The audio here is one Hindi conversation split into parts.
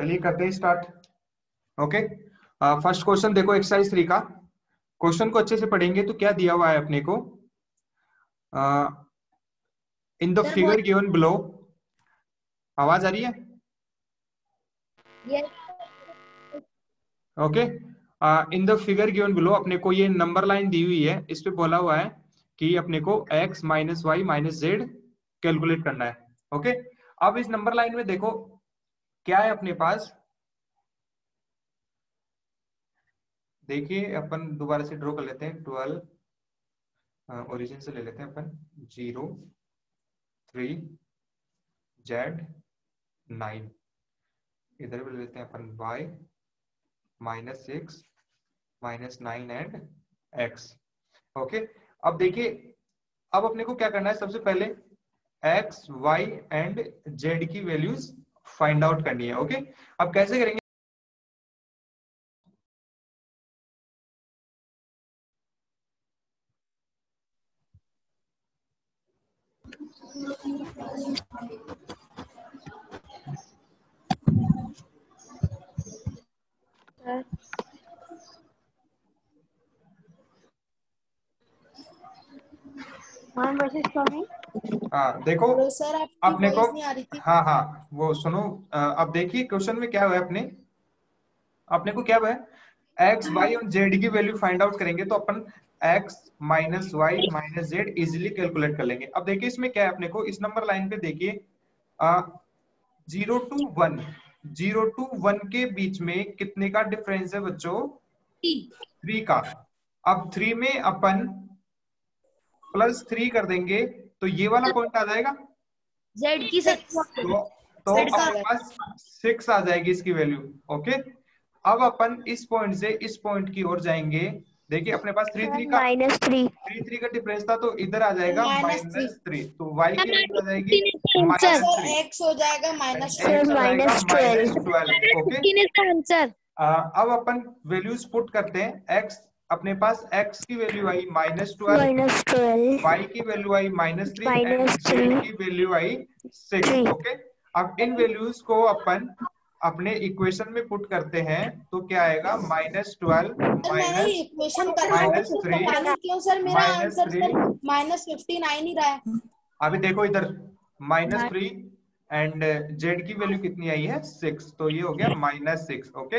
चलिए करते हैं स्टार्ट ओके फ़र्स्ट क्वेश्चन देखो एक्सरसाइज थ्री का. क्वेश्चन को अच्छे से पढ़ेंगे तो क्या दिया हुआ है अपने को? In the figure given below आवाज़ आ रही है? Okay in the figure given below अपने को ये नंबर लाइन दी हुई है. इस पे बोला हुआ है कि अपने को x minus y minus z calculate करना है. Okay okay? अब इस नंबर लाइन में देखो क्या है अपने पास? देखिए, अपन दोबारा से ड्रॉ कर लेते हैं ट्वेल्व ओरिजिन से ले लेते हैं अपन ज़ीरो थ्री जेड नाइन इधर भी ले लेते हैं अपन y minus six minus nine and x okay अब देखिए, अब अपने को क्या करना है? सबसे पहले एक्स वाई एंड जेड की वैल्यूज़ फाइंड आउट करनी है ओके अब कैसे करेंगे? हाँ देखो सर अपने को हाँ हाँ वो सुनो अब देखिए क्वेश्चन में क्या हुआ है अपने? अपने को क्या हुआ है? एक्स वाई और जेड की वैल्यू फाइंड आउट करेंगे तो अपन x minus y minus z easily calculate कर लेंगे। अब देखिए इसमें क्या है अपने को? इस नंबर लाइन पे देखिए zero two one zero two one के बीच में कितने का डिफरेंस है बच्चों? थ्री का। अब थ्री में अपन प्लस थ्री कर देंगे। तो ये वाला पॉइंट आ जाएगा। जेड की तो, तो अपने पास सिक्स आ जाएगी इसकी वैल्यू ओके अब अपन इस पॉइंट से इस पॉइंट की ओर जाएँगे। देखिए अपने पास थ्री थ्री का माइनस थ्री थ्री थ्री का डिफरेंस था तो इधर आ जाएगा माइनस थ्री तो वाई की वैल्यू आ जाएगी माइनस थ्री एक्स हो जाएगा माइनस माइनस ट्वेल्व ओके अब अपन वैल्यूज़ पुट करते हैं। एक्स अपने पास x की वैल्यू आई minus twelve minus twelve y की वैल्यू आई माइनस थ्री माइनस की वैल्यू आई सिक्स ओके अब इन वैल्यूज़ को अपन अपने इक्वेशन में पुट करते हैं तो क्या आएगा? Minus twelve minus minus three minus sir मेरा आंसर सर माइनस फिफ्टीन आ नहीं रहा है। अभी देखो इधर माइनस थ्री एंड जेड की वैल्यू कितनी आई है? सिक्स तो ये हो गया माइनस सिक्स ओके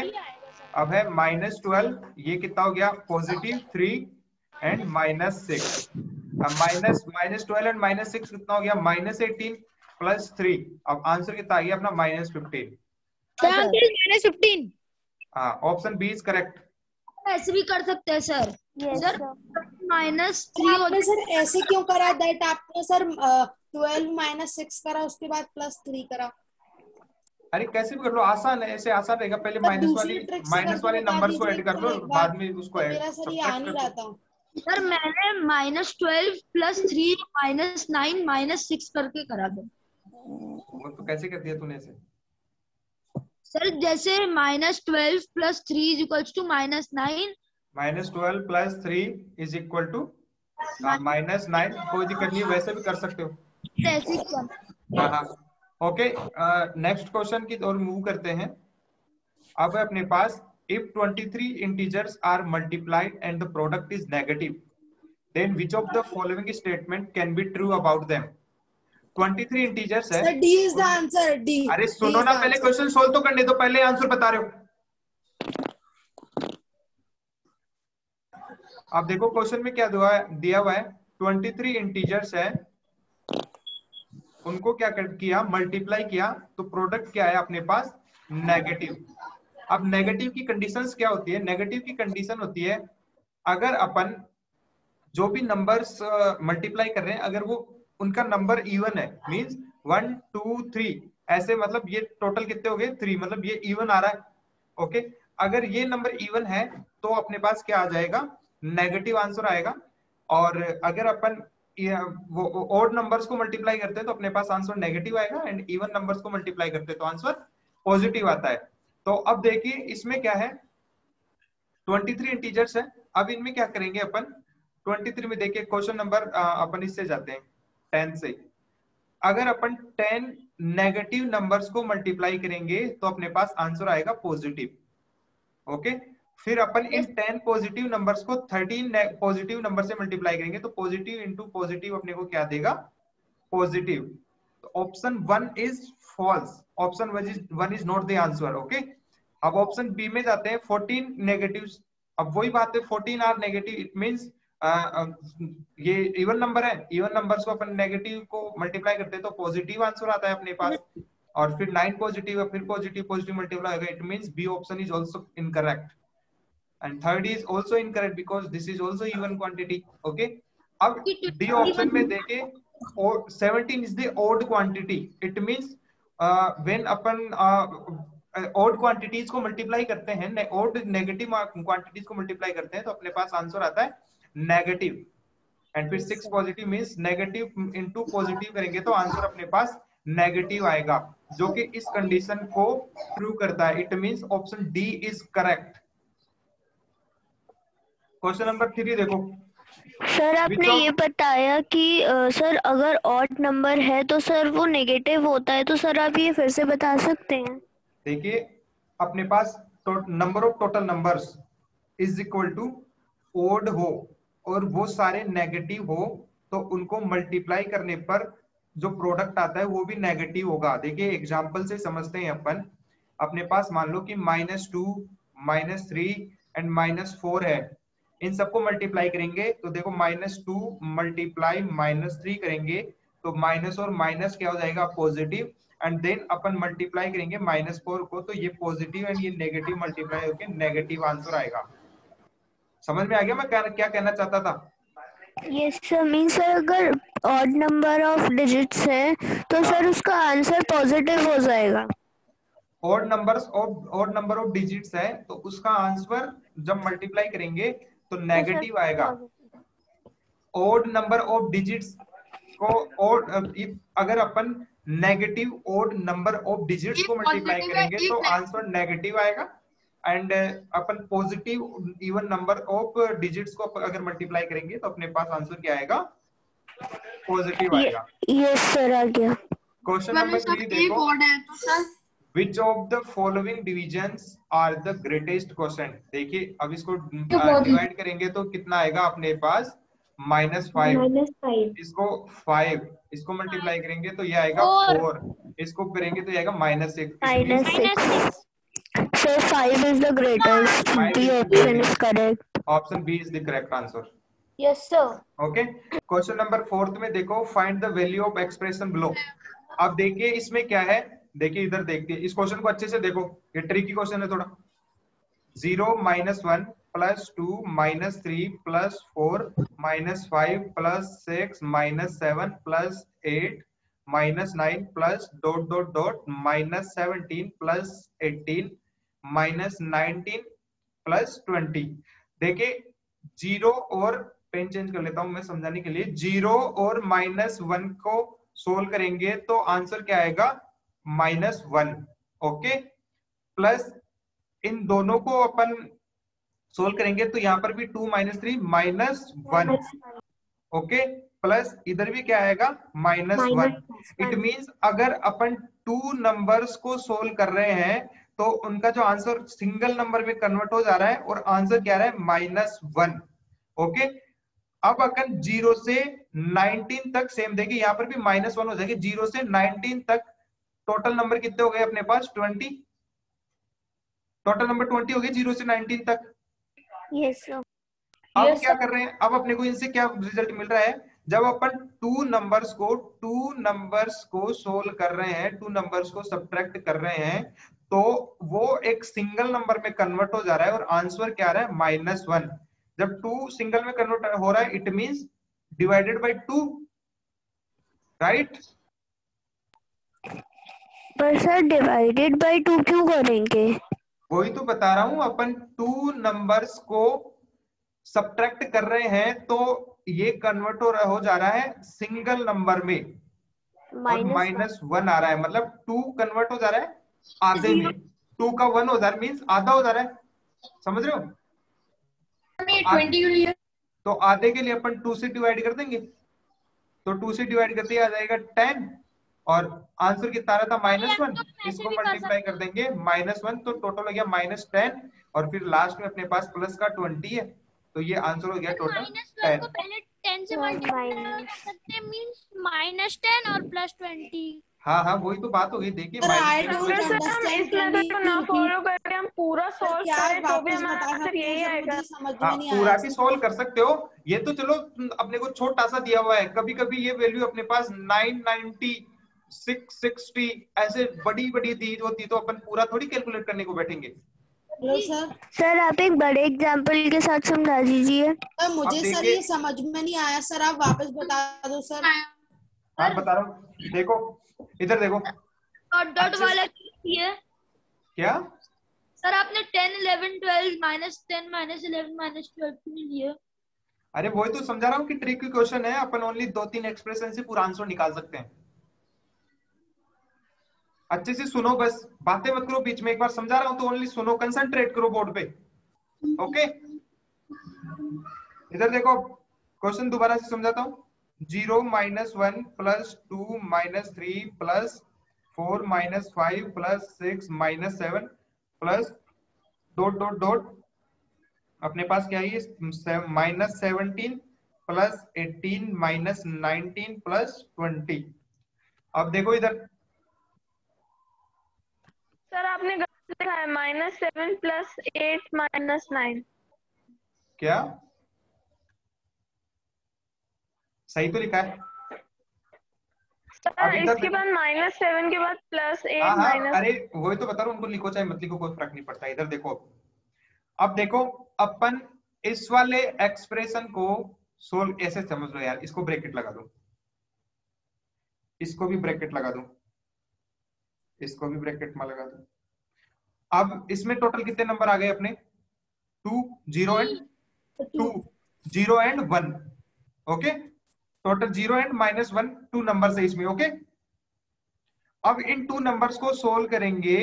अब है माइनस ट्वेल्व ये कितना हो गया? Positive three and minus six अब minus minus twelve and minus six कितना हो गया? माइनस एटीन प्लस थ्री अब आंसर कितना आ गया अपना? माइनस फिफ्टीन माइनस फिफ्टीन हाँ ऑप्शन बी इज़ करेक्ट ऐसे भी कर सकते हैं sir sir minus three sir ऐसे क्यों करा? दैट आपने सर ट्वेल्व माइनस सिक्स करा उसके बाद प्लस थ्री करा. अरे कैसे भी कर लो आसान है ऐसे आसान रहेगा। पहले माइनस वाली माइनस वाले नंबर को ऐड कर लो बाद में उसको ऐड सर ये आ नहीं रहा था सर मैंने minus twelve plus three minus nine minus six करके करा दो वो तो कैसे कर दिया तूने ऐसे सर जैसे minus twelve plus three is equal to minus nine minus twelve plus three is equal to minus nine कोई दिक्कत नहीं वैसे भी कर सकते हो। ऐसे हाँ हाँ। ओके नेक्स्ट क्वेश्चन की ओर मूव करते हैं। अब अपने पास if 23 integers are multiplied and the product is negative then which of the following statement can be true about them 23 integers है। D is the answer D अरे सुनो ना पहले क्वेश्चन सॉल्व तो करने दो पहले आंसर बता रहे हो। आप देखो क्वेश्चन में क्या दिया हुआ है? 23 इंटीजर्स है। उनको क्या कर किया मल्टीप्लाई किया तो प्रोडक्ट क्या है अपने पास? नेगेटिव अब नेगेटिव की कंडीशंस क्या होती है? नेगेटिव की कंडीशन होती है, अगर अपन जो भी नंबर्स मल्टीप्लाई कर रहे हैं, अगर वो, उनका नंबर इवन है मींस वन टू थ्री ऐसे मतलब ये टोटल कितने हो गए? थ्री मतलब ये इवन आ रहा है। ओके अगर ये नंबर इवन है तो अपने पास क्या आ जाएगा? नेगेटिव आंसर आएगा। और अगर अपन वो ओड नंबर्स को मल्टीप्लाई करते हैं तो अपने पास आंसर नेगेटिव आएगा एंड इवन नंबर्स को मल्टीप्लाई करते हैं तो आंसर पॉजिटिव आता है। तो अब देखिए, इसमें क्या है? 23 इंटीजर्स है। अब इनमें क्या करेंगे अपन? 23 में देखिए क्वेश्चन नंबर अपन इससे जाते हैं 10 से। अगर अपन टेन नेगेटिव नंबर्स को मल्टीप्लाई करेंगे तो अपने पास आंसर आएगा पॉजिटिव ओके फिर अपन इन टेन पॉजिटिव नंबर्स को थर्टीन पॉजिटिव नंबर से मल्टीप्लाई करेंगे तो पॉजिटिव इंटू पॉजिटिव अपने को क्या देगा? पॉजिटिव तो option one is false option one is not the answer okay अब ऑप्शन बी में जाते हैं फोर्टीन नेगेटिव अब वही बात है fourteen are negative it means ये इवन नंबर है. इवन नंबर्स को अपन नेगेटिव को मल्टीप्लाई करते हैं तो पॉजिटिव आंसर आता है अपने पास. और फिर नाइन पॉजिटिव फिर पॉजिटिव पॉजिटिव मल्टीप्लाई होगा. It means B option is also incorrect and third is also incorrect because this is also even quantity okay? अब डी ऑप्शन में देखे 17 is the odd quantity. It means uh, when अपन ओड uh, क्वांटिटीज को मल्टीप्लाई करते हैं ओड नेगेटिव क्वांटिटीज को मल्टीप्लाई करते हैं तो अपने पास आंसर आता है नेगेटिव एंड फिर six positive means negative into positive करेंगे तो आंसर अपने पास नेगेटिव आएगा जो कि इस कंडीशन को प्रूव करता है. It means option D is correct question number three देखो। सर आपने ये बताया कि आ, सर अगर ऑड नंबर है तो सर वो नेगेटिव होता है तो सर आप ये फिर से बता सकते हैं? देखिए अपने पास number of total numbers is equal to odd हो और वो सारे नेगेटिव हो तो उनको मल्टीप्लाई करने पर जो प्रोडक्ट आता है वो भी नेगेटिव होगा। देखिए एग्ज़ाम्पल से समझते हैं अपन। अपने पास मान लो कि minus two minus three and minus four है। इन सबको मल्टीप्लाई करेंगे तो देखो minus two multiply minus three करेंगे तो माइनस और माइनस क्या हो जाएगा? पॉजिटिव एंड देन अपन मल्टीप्लाई करेंगे माइनस फोर को तो ये पॉजिटिव एंड ये नेगेटिव मल्टीप्लाई होकर नेगेटिव आंसर आएगा। समझ में आ गया? मैं क्या, क्या कहना चाहता था? यस सर मीन सर अगर ऑड नंबर ऑफ़ डिजिट्स है तो सर उसका आंसर पॉजिटिव हो जाएगा। Odd numbers of odd number of digits है तो उसका आंसर जब मल्टीप्लाई करेंगे तो नेगेटिव आएगा। ओड नंबर ऑफ़ डिजिट्स को ओड अगर अपन negative odd number of digits को मल्टीप्लाई करेंगे तो आंसर नेगेटिव आएगा। And upon positive even number of digits को अगर मल्टीप्लाई करेंगे तो अपने पास आंसर क्या आएगा? पॉजिटिव आएगा। यस सर आ गया। क्वेश्चन नंबर थ्री देखो। Which of the following divisions are the greatest question देखिए अब इसको डिवाइड करेंगे तो कितना आएगा अपने पास? माइनस फाइव इसको फाइव इसको मल्टीप्लाई करेंगे तो ये आएगा फोर इसको करेंगे तो ये आएगा minus six minus six So five is the greatest. The option is correct. Option B is the correct answer. Yes, sir. Okay. Question number fourth में देखो find the value of expression below. अब देखिए इसमें क्या है? देखिए, इधर देखिए इस क्वेश्चन को अच्छे से देखो। ये ट्रिकी क्वेश्चन है थोड़ा। Zero minus one plus two minus three plus four minus five plus six minus seven plus eight minus nine plus dot dot dot minus seventeen plus eighteen minus nineteen plus twenty देखिए ज़ीरो और पेन चेंज कर लेता हूँ मैं समझाने के लिए। ज़ीरो और माइनस वन को सोल्व करेंगे तो आंसर क्या आएगा? माइनस वन ओके प्लस इन दोनों को अपन सोल्व करेंगे तो यहाँ पर भी two minus three minus one okay plus इधर भी क्या आएगा? माइनस वन इट मींस अगर अपन टू नंबर्स को सोल्व कर रहे हैं तो उनका जो आंसर सिंगल नंबर में कन्वर्ट हो जा रहा है और आंसर क्या रहा है? माइनस वन ओके अब अगर ज़ीरो से नाइनटीन तक सेम देखिए यहाँ पर भी माइनस वन हो जाएगी ज़ीरो से नाइनटीन तक टोटल नंबर कितने हो गए अपने पास? ट्वेंटी टोटल नंबर ट्वेंटी हो गए ज़ीरो से नाइनटीन तक? Yes, अब yes, क्या कर रहे हैं? अब अपने को इनसे क्या रिज़ल्ट मिल रहा है? जब अपन टू नंबर्स को टू नंबर्स को सोल्व कर रहे हैं टू नंबर्स को सब्ट्रैक्ट कर रहे हैं तो वो एक सिंगल नंबर में कन्वर्ट हो जा रहा है और आंसर क्या आ रहा है? माइनस वन जब टू सिंगल में कन्वर्ट हो रहा है it means divided by two right पर सर डिवाइडेड बाय टू क्यों करेंगे? वही तो बता रहा हूँ अपन टू नंबर्स को सब्ट्रैक्ट कर रहे हैं तो ये कन्वर्ट हो, हो जा रहा है सिंगल नंबर में। माइनस वन आ रहा है मतलब टू कन्वर्ट हो जा रहा है आधे में। टू का वन हो जा रहा है मीन्स आधा हो जा रहा है। समझ रहे हो? तो आधे के लिए अपन टू से डिवाइड कर देंगे। तो टू से डिवाइड करते आ जाएगा टेन और आंसर कितना आ रहा था? माइनस वन तो इसको मल्टीप्लाई कर देंगे। माइनस वन तो टोटल हो गया माइनस टेन और फिर लास्ट में अपने पास प्लस का ट्वेंटी है। तो ये आंसर हो गया टोटल माइनस को टेन पहले टेन से तो मल्टीप्लाई minus- कर सकते हैं मींस माइनस टेन और प्लस ट्वेंटी हाँ हाँ वही तो बात हो गई। देखिए Sir, I minus don't 10 अगर सर हम understand, इस can मेथड को we ना repeat? फॉलो करके हम पूरा तो भी वापस हमारा आंसर यही आएगा। मुझे समझ हाँ में नहीं पूरा भी सर। सॉल्व कर सकते हो। ये तो चलो अपने को छोटा सा दिया हुआ है। कभी कभी ये वैल्यू अपने पास 990 660 ऐसे बड़ी बड़ी दी होती तो अपन पूरा थोड़ी कैलकुलेट करने को बैठेंगे। सर। सर आप एक बड़े एग्ज़ाम्पल के साथ समझा दीजिए। सर मुझे सर ये समझ में नहीं आया। सर आप वापस बता दो सर। हाँ बता रहा हूँ। देखो इधर देखो। डॉट डॉट वाला किया क्या? सर आपने ten eleven twelve minus ten minus eleven minus twelve क्यों लिया अरे वही तो समझा रहा हूँ कि ट्रिक क्वेश्चन है। अपन ओनली दो तीन एक्सप्रेशन से पूरा आंसर निकाल सकते हैं। अच्छे से सुनो, बस बातें मत करो, बीच में एक बार समझा रहा हूँ तो ओनली सुनो कंसंट्रेट करो बोर्ड पे। ओके इधर देखो क्वेश्चन दोबारा से समझाता हूँ। Zero minus one plus two minus three plus four minus five plus six minus seven plus dot dot dot अपने पास क्या है minus seventeen plus eighteen minus nineteen plus twenty अब देखो इधर। सर आपने गलत लिखा है। Minus seven plus eight minus nine. क्या? सही तो लिखा है। सर इसके बाद माइनस सेवन के बाद प्लस हाँ एट हाँ माइनस अरे वही तो बता रहा हूँ उनको लिखो चाहे मत लिखो कोई फ़र्क नहीं पड़ता। इधर देखो। अब देखो अपन इस वाले एक्सप्रेशन को सोल्व ऐसे समझ लो यार। इसको ब्रैकेट लगा दो। इसको भी ब्रैकेट लगा दो। इसको भी ब्रैकेट में लगा दो। अब इसमें टोटल कितने नंबर आ गए अपने? Two zero and two zero and one okay total zero and minus one two number है इसमें ओके अब इन टू नंबर्स को सोल्व करेंगे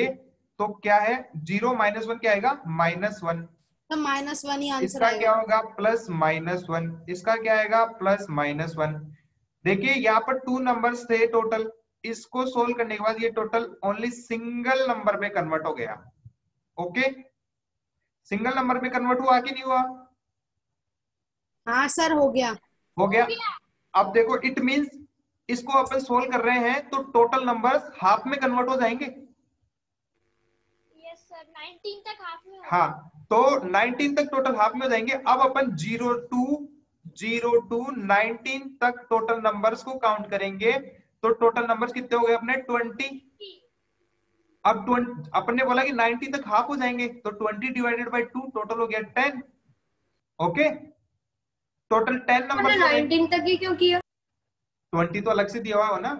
तो क्या है? ज़ीरो माइनस वन क्या आएगा? माइनस वन माइनस वन ही आंसर इसका क्या होगा? प्लस माइनस वन इसका क्या आएगा? प्लस माइनस वन देखिए यहाँ पर टू नंबर्स थे टोटल इसको सोल्व करने के बाद ये टोटल ओनली सिंगल नंबर में कन्वर्ट हो गया। ओके सिंगल नंबर में कन्वर्ट हुआ कि नहीं हुआ? हाँ सर हो गया। हो गया। अब देखो इट मींस इसको अपन सोल्व कर रहे हैं तो टोटल नंबर्स हाफ़ में कन्वर्ट हो जाएँगे। यस सर 19 तक हाफ़ में होगा। हाँ तो 19 तक टोटल हाफ़ में हो जाएँगे। अब अपन zero to zero to nineteen तक टोटल नंबर्स को काउंट करेंगे। तो टोटल नंबर्स कितने हो गए अपने? 20 अब 20 अपन ने बोला कि 90 तक हाफ़ हो जाएँगे तो 20 डिवाइडेड बाय 2 टोटल हो गया 10 ओके टोटल 10 नंबर 19 तक ही क्यों किया? 20 तो अलग से दिया हुआ है ना?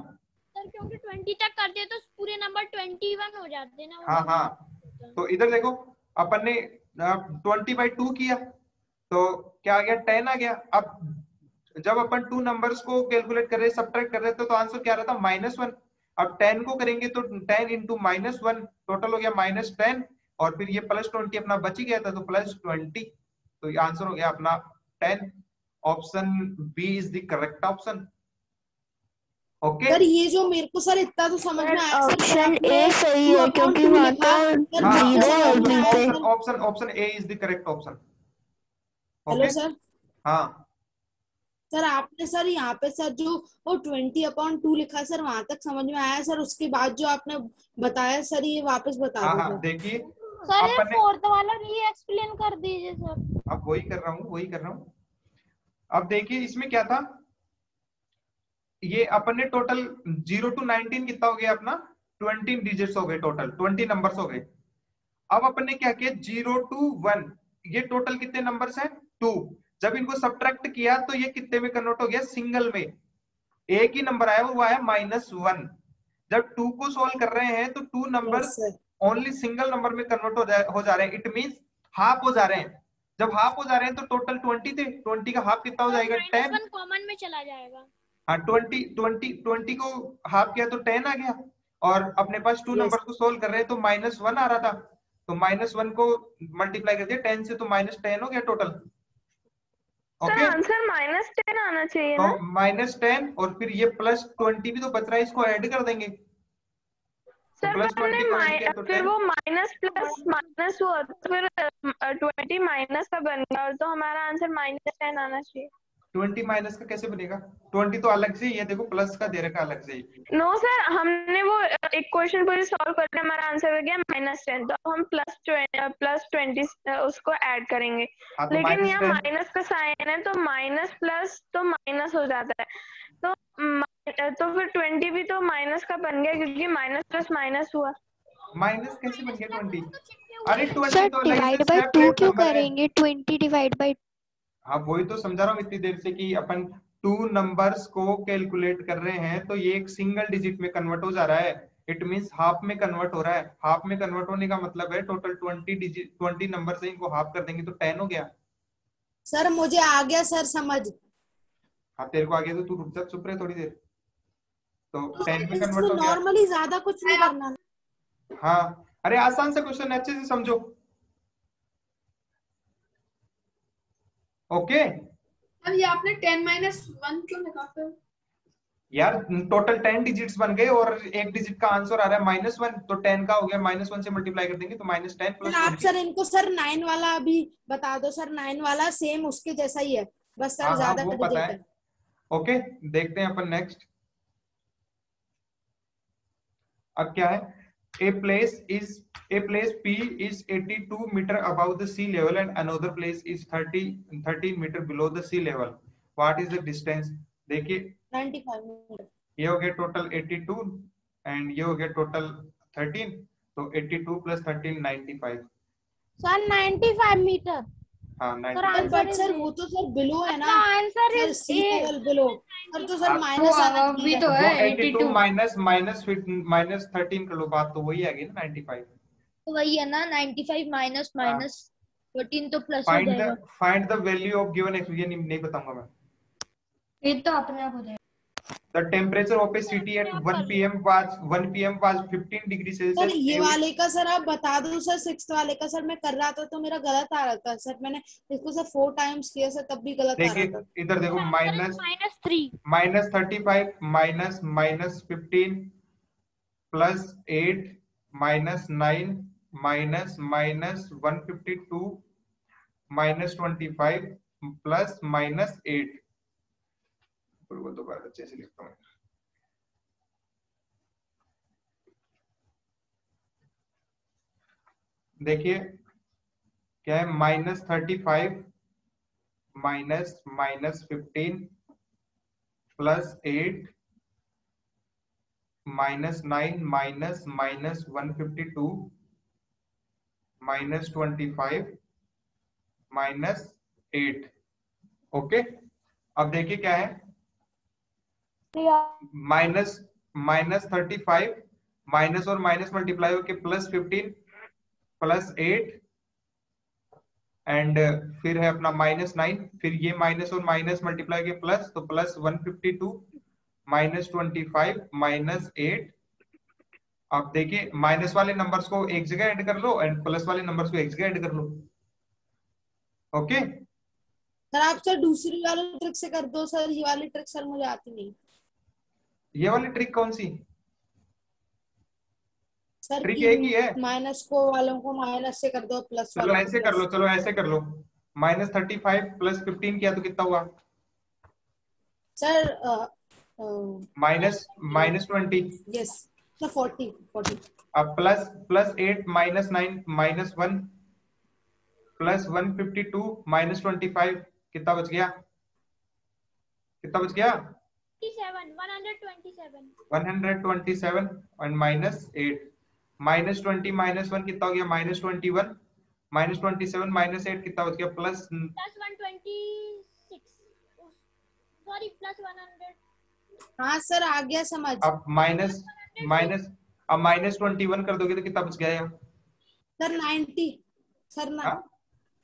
सर क्योंकि 20 तक करते तो पूरे नंबर 21 हो जाते ना वो। हाँ हाँ। तो इधर देखो अपन ने ट्वेंटी बाई टू किया तो क्या आ गया? टेन आ गया। अब जब अपन टू नंबर्स को कैलकुलेट कर रहे सब्ट्रैक्ट कर रहे थे तो आंसर क्या आ रहा था माइनस वन अब टेन को करेंगे तो ten into minus one total हो गया माइनस टेन और फिर ये प्लस ट्वेंटी अपना बच ही गया था तो प्लस ट्वेंटी तो ये आंसर हो गया अपना ten option B is the correct option okay sir ये जो मेरे को सर इतना तो समझ में आया ऑप्शन ए सही है क्योंकि तो option option A is the correct option hello okay sir हाँ। सर आपने सर यहाँ पे सर जो वो ट्वेंटी अपॉन टू लिखा सर वहाँ तक समझ में आया सर? उसके बाद जो आपने बताया सर ये वापस बता हाँ दो हाँ देखिए सर ये फोर्थ वाला री एक्सप्लेन कर दीजिए सर। अब वही कर रहा हूँ वही कर रहा हूँ। अब देखिए इसमें क्या था? ये अपन ने टोटल ज़ीरो टू नाइनटीन कितना हो गया अपना? ट्वेंटी डिजिट्स हो गए टोटल ट्वेंटी नंबर्स हो गए। अब अपन ने क्या किया ज़ीरो टू वन ये टोटल कितने नंबर्स हैं? टू जब इनको सब्ट्रैक्ट किया तो ये कितने में कन्वर्ट हो गया? सिंगल में। एक ही नंबर आया वो आया माइनस वन जब टू को सोल्व कर रहे हैं तो two number only single number में कन्वर्ट हो जा हो जा रहे हैं। इट मींस हाफ़ हो जा रहे हैं। जब हाफ़ हो जा रहे हैं तो टोटल ट्वेंटी थे। ट्वेंटी का हाफ़ कितना हो जाएगा? टेन कॉमन में चला जाएगा। हाँ ट्वेंटी ट्वेंटी ट्वेंटी को हाफ़ किया तो टेन आ गया। और अपने पास टू नंबर को सोल्व कर रहे हैं तो माइनस वन आ रहा था। तो माइनस वन को मल्टीप्लाई कर दिया। टेन से तो माइनस टेन हो गया total okay answer minus ten आना चाहिए ना? तो माइनस टेन और फिर ये प्लस ट्वेंटी भी तो बच रहा है इसको ऐड कर देंगे। तो सर प्लस तो फिर 10 वो माइनस प्लस माइनस हुआ तो फिर ट्वेंटी माइनस का बन गया तो हमारा आंसर माइनस टेन आना चाहिए। ट्वेंटी माइनस का कैसे बनेगा? ट्वेंटी तो अलग से ही है देखो प्लस का दे रखा अलग से ही। नो no, सर हमने वो एक क्वेश्चन पूरी सॉल्व करके हमारा आंसर हो गया माइनस टेन तो हम प्लस प्लस ट्वेंटी उसको ऐड करेंगे। हाँ तो लेकिन यहाँ माइनस का साइन है तो माइनस प्लस तो माइनस हो जाता है। तो तो फिर ट्वेंटी भी तो माइनस का बन गया क्योंकि माइनस प्लस माइनस हुआ। माइनस कैसे बन गया ट्वेंटी अरे ट्वेंटी सर तो डिवाइड बाय टू क्यों करेंगे? ट्वेंटी डिवाइड बाय हाँ वही तो समझा रहा हूँ इतनी देर से कि अपन टू नंबर्स को कैलकुलेट कर रहे हैं तो ये एक सिंगल डिजिट में कन्वर्ट हो जा रहा है। इट मींस हाफ़ में कन्वर्ट हो रहा है। हाफ़ में कन्वर्ट होने का मतलब है total twenty digit twenty number से इनको हाफ़ कर देंगे तो टेन हो गया। सर मुझे आ गया सर समझ। हाँ तेरे को आगे तो तू रुक जा चुप रहे थोड़ी देर। तो टेन में कन्वर्ट हो गया। नॉर्मली ज़्यादा कुछ नहीं करना। हाँ अरे आसान सा क्वेश्चन अच्छे से समझो। ओके? अब ये आपने टेन माइनस वन क्यों लिखा फिर? यार टोटल टेन डिजिट्स बन गए और एक डिजिट का आंसर आ रहा है माइनस वन तो टेन का हो गया माइनस वन से मल्टीप्लाई कर देंगे तो माइनस टेन प्लस आप सर इनको सर नाइन वाला अभी बता दो सर नाइन वाला सेम उसके जैसा ही है। बस सर हाँ हाँ ज़्यादा वो पता है। है। ओके देखते हैं अपन नेक्स्ट अब क्या है? a place is a place p is 82 meter above the sea level and another place is 30 30 meter below the sea level what is the distance देखिए 95 मीटर ये हो गया टोटल 82 एंड ये हो गया टोटल 13 तो 82 प्लस 13 95 सर 95 मीटर हाँ सर 95 आंसर But sir वो तो सर बिलो है ना। Answer is C below sir तो सर माइनस आना अभी तो है 82 82 माइनस माइनस माइनस 13 कर लो बात तो वही आ गई ना 95 तो वही है ना 95 माइनस माइनस 14 तो प्लस हो जाएगा। Find the value of given x ये नहीं बताऊँगा मैं। ये तो अपने आप हो जाएगा। The temperature of a city at 1 p.m. was 1 p.m. was 15 degree sir Celsius. ये वाले का सर आप बता दो सर सिक्स वाले का सर मैं कर रहा था तो मेरा गलत आ रहा था सर मैंने इसको सर फोर टाइम्स किया सर तब भी गलत आ रहा देखिए था इधर देखो minus minus 3 minus thirty five minus minus fifteen plus eight minus nine minus minus one fifty two minus twenty five plus minus eight दोबारा अच्छे से लिखता हूँ देखिए क्या है minus thirty five minus minus fifteen plus eight minus nine minus minus one fifty two minus twenty five minus eight okay अब देखिए क्या है? Minus minus thirty five minus और माइनस मल्टीप्लाई होके plus fifteen plus eight and फिर है अपना माइनस नाइन फिर ये माइनस और माइनस मल्टीप्लाई के प्लस तो plus one fifty two minus twenty five minus eight आप देखिए माइनस वाले नंबर्स को एक जगह ऐड कर लो एंड प्लस वाले नंबर्स को एक जगह ऐड कर लो। ओके सर आप सर दूसरी वाली ट्रिक से कर दो सर ये वाली ट्रिक सर मुझे आती नहीं। ये वाली ट्रिक कौन सी? सर ट्रिक एक ही है। माइनस को वालों को माइनस से कर दो प्लस चलो ऐसे कर लो चलो ऐसे कर लो। Minus thirty five plus fifteen किया तो कितना हुआ? Sir minus minus twenty yes forty forty अब plus plus eight minus nine minus one plus one fifty two minus twenty five कितना बच गया? कितना बच गया? 127 one hundred twenty minus twenty minus one कितना हो गया? Minus twenty one minus twenty seven minus eight कितना बच गया प्लस प्लस 126 सॉरी प्लस 100 हाँ सर आ गया समझ। अब माइनस माइनस अब माइनस ट्वेंटी वन कर दोगे तो कितना बच गया यहाँ सर नाइन्टी सर ना हाँ?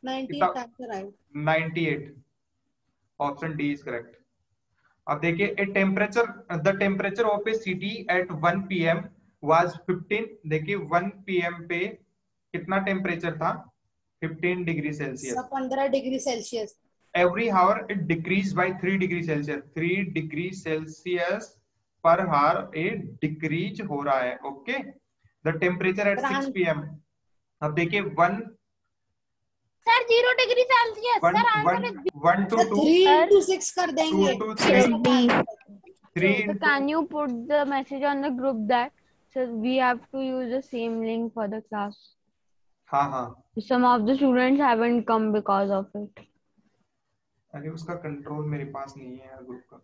नाइन्टी कितना? आंसर आएगा 98 ऑप्शन डी इज़ करेक्ट अब देखिए a temperature the temperature of a city at 1 PM was 15 देखिए 1 पीएम पे कितना टेम्परेचर था? 15 degree celsius 15 degree celsius every hour it decrease by three degree celsius three degree celsius पर हार ए डिक्रीज हो रहा है okay the temperature at 6 PM अब देखिये one sir zero degree celsius 1 sir answer 1 is 1 to 2 three into six कर देंगे 2 to 3 B. 3 So into can you put the message on the group that so we have to use the same link for the class. हाँ हाँ Some of the students haven't come because of it. अरे उसका कंट्रोल मेरे पास नहीं है यार ग्रुप का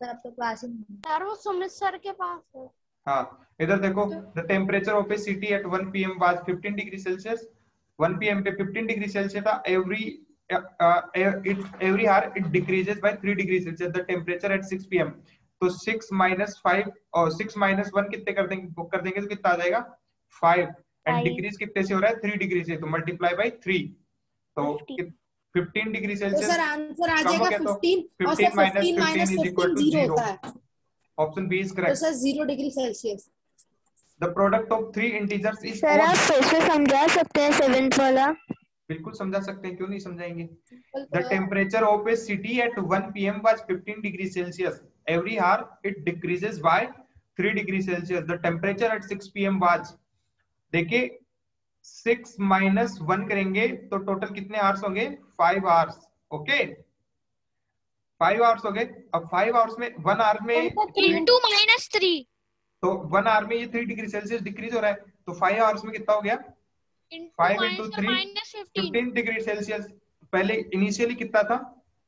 सर अब तो क्लास ही नहीं सर वो सुमित सर के पास है हाँ इधर देखो the temperature of a city at 1 PM was 15 degree celsius 1 PM पे 15 डिग्री सेल्सियस था every it every hour it decreases by 3 degree celsius the temperature at 6 PM तो 6 माइनस 5 और 6 माइनस 1 कितने कर देंगे बुक कर देंगे तो कितना आ जाएगा? 5 एंड. डिक्रीज कितने से हो रहा है? 3 डिग्री से तो मल्टीप्लाई बाय 3 तो 15 डिग्री तो सेल्सियस सर आंसर आ जाएगा गया तो फिफ्टीन और 15 minus 15 minus is equal fifteen to zero zero. होता है। ऑप्शन बी इज़ तो correct sir zero degree celsius the product of three integers is sir आप फिर से समझा सकते हैं सेवेंथ वाला। बिल्कुल समझा सकते हैं क्यों नहीं समझाएँगे? The temperature of a city at 1 PM was 15 degree celsius every hour it decreases by 3 degree celsius the temperature at 6 PM was देखिए 6 माइनस 1 करेंगे तो टोटल कितने आवर्स होंगे? 5 आवर्स ओके 5 आवर्स हो गए। अब 5 आवर्स में 1 आवर में इंटू माइनस थ्री तो 1 आवर में ये 3 डिग्री सेल्सियस डिक्रीज हो रहा है तो 5 आवर्स में कितना हो गया? Into three, minus fifteen degree celsius पहले इनिशियली कितना था?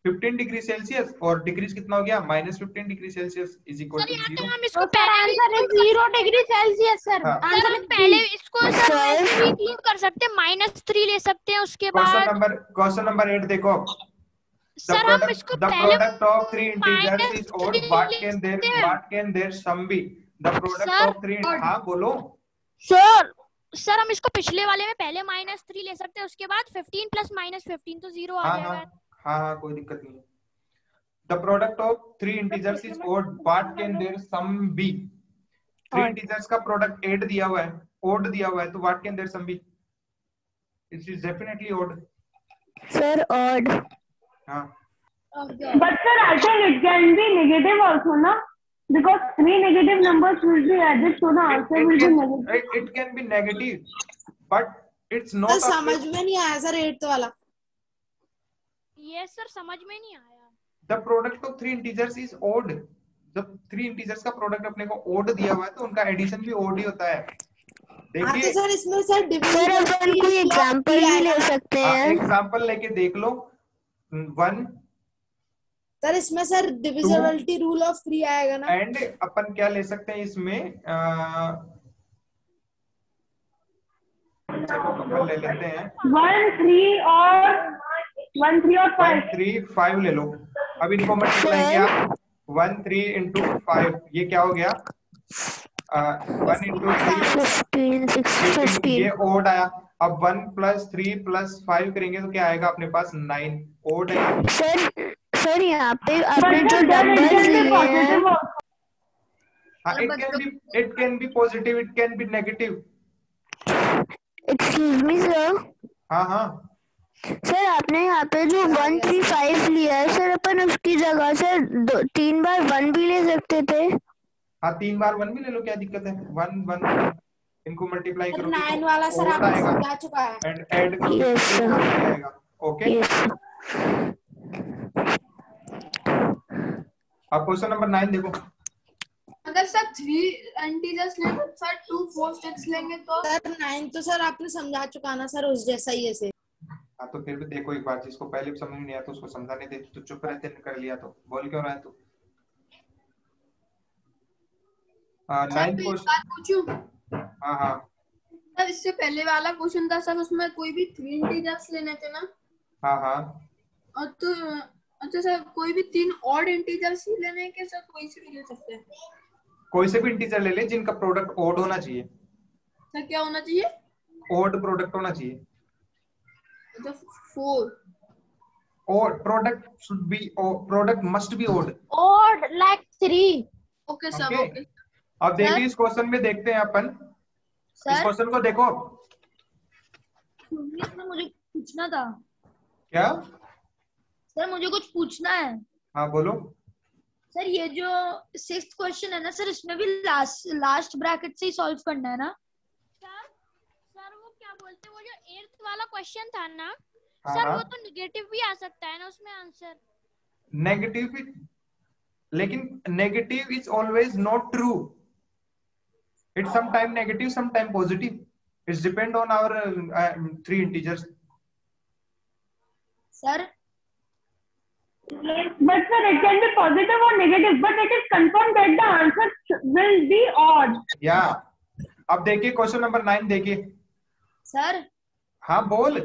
15 डिग्री सेल्सियस और डिक्रीज कितना हो गया? Minus fifteen degree celsius is equal to zero answer है डिग्री सेल्सियस सर हाँ। आंसर पहले इसको सर कर सकते हैं माइनस थ्री ले सकते हैं उसके बाद question number question number eight देखो। The सर हम product इसको पहले product of three integers minus is odd three what can their लिखते हैं। what product Sir, of three हाँ बोलो सर सर हम इसको पिछले वाले में पहले माइनस थ्री ले सकते हैं उसके बाद फिफ्टीन प्लस माइनस फिफ्टीन तो ज़ीरो आ हाँ हाँ जाएगा हाँ हाँ कोई दिक्कत नहीं है the product of three integers is odd what can their sum be three Odd. integers का product 8 दिया हुआ है odd दिया हुआ है तो what can their sum be it is definitely odd sir odd हाँ But sir, I think it can be negative also, na? Because three negative numbers will be added, so the answer it, will be negative. it, it can be negative but it's not a- समझ में नहीं आया सर एट्थ वाला ये सर समझ में नहीं आया the product of three integers is odd जब थ्री इंटीजर्स का प्रोडक्ट अपने को ओड दिया हुआ है तो उनका एडिशन भी ओड ही होता है हाँ तो देखिए सर इसमें सर कोई एग्जांपल भी ले सकते हैं एग्जांपल लेके देख लो वन सर इसमें sir divisibility rule of three आएगा ना। एंड अपन क्या ले सकते हैं इसमें? चलो ले लेते हैं। One, three, or one, three, or one five. Three five ले लो। अब इनको मल्टीप्लाई किया। वन थ्री इंटू फाइव ये क्या हो गया? वन इंटू थ्री ये ओड आया। अब one plus three plus five करेंगे तो क्या आएगा अपने पास? नाइन ओड है। सर सर यहाँ पे आपने जो नंबर्स लिए हैं। It can be it can be positive it can be negative excuse me sir हाँ हाँ। सर आपने यहाँ पे जो वन थ्री फाइव लिया है सर अपन उसकी जगह से दो तीन बार वन भी ले सकते थे। हाँ तीन बार वन भी ले लो क्या दिक्कत है? वन वन इनको मल्टीप्लाई करो नाइन वाला सर आपने समझा चुका है। एंड ऐड करो ओके यस अब क्वेश्चन नंबर नाइन देखो। अगर सर थ्री इंटीजर्स लेंगे सर टू फोर सिक्स लेंगे तो सर नाइन तो सर आपने समझा चुका ना सर उस जैसा ही ऐसे हाँ तो फिर भी देखो एक बार जिसको पहले भी समझ नहीं आया तो उसको समझाने दे तो चुप रहते कर लिया तो। बोल क्यों रहा है तू? सर नाइन्थ तो क्वेश्चन पूछूँ? हाँ हाँ। सर इससे पहले वाला क्वेश्चन था सर उसमें कोई भी थ्री इंटीजर्स लेने थे ना? हाँ हाँ। और तो अच्छा सर कोई भी तीन ऑड इंटीजर्स ही लेने हैं कि सर कोई से भी ले सकते हैं। कोई से भी इंटीजर ले ले जिनका प्रोडक्ट ओड होना चाहिए। सर क्या होना चाहिए? ओड प्रोडक्ट होना चाहिए। अच्छा four odd product should be product must be odd और like three okay sir Okay. Okay अब देखिए इस क्वेश्चन में देखते हैं अपन। इस क्वेश्चन को देखो। मुझे पूछना था। क्या? सर मुझे कुछ पूछना है। हाँ बोलो। सर ये जो सिक्स क्वेश्चन है ना सर इसमें भी लास्ट लास्ट ब्रैकेट से ही सॉल्व करना है ना? सर सर वो क्या बोलते हैं? वो जो एर्थ वाला क्वेश्चन था ना हाँ सर वो हाँ तो निगेटिव भी आ सकता है ना उसमें आंसर नेगेटिव भी लेकिन negative is always not true it's some time negative some time positive it's depend on our three integers sir But sir, it can be positive or negative, but it is confirmed that the answer will be odd. या अब देखिए क्वेश्चन नंबर नाइन देखिए। सर हाँ बोल।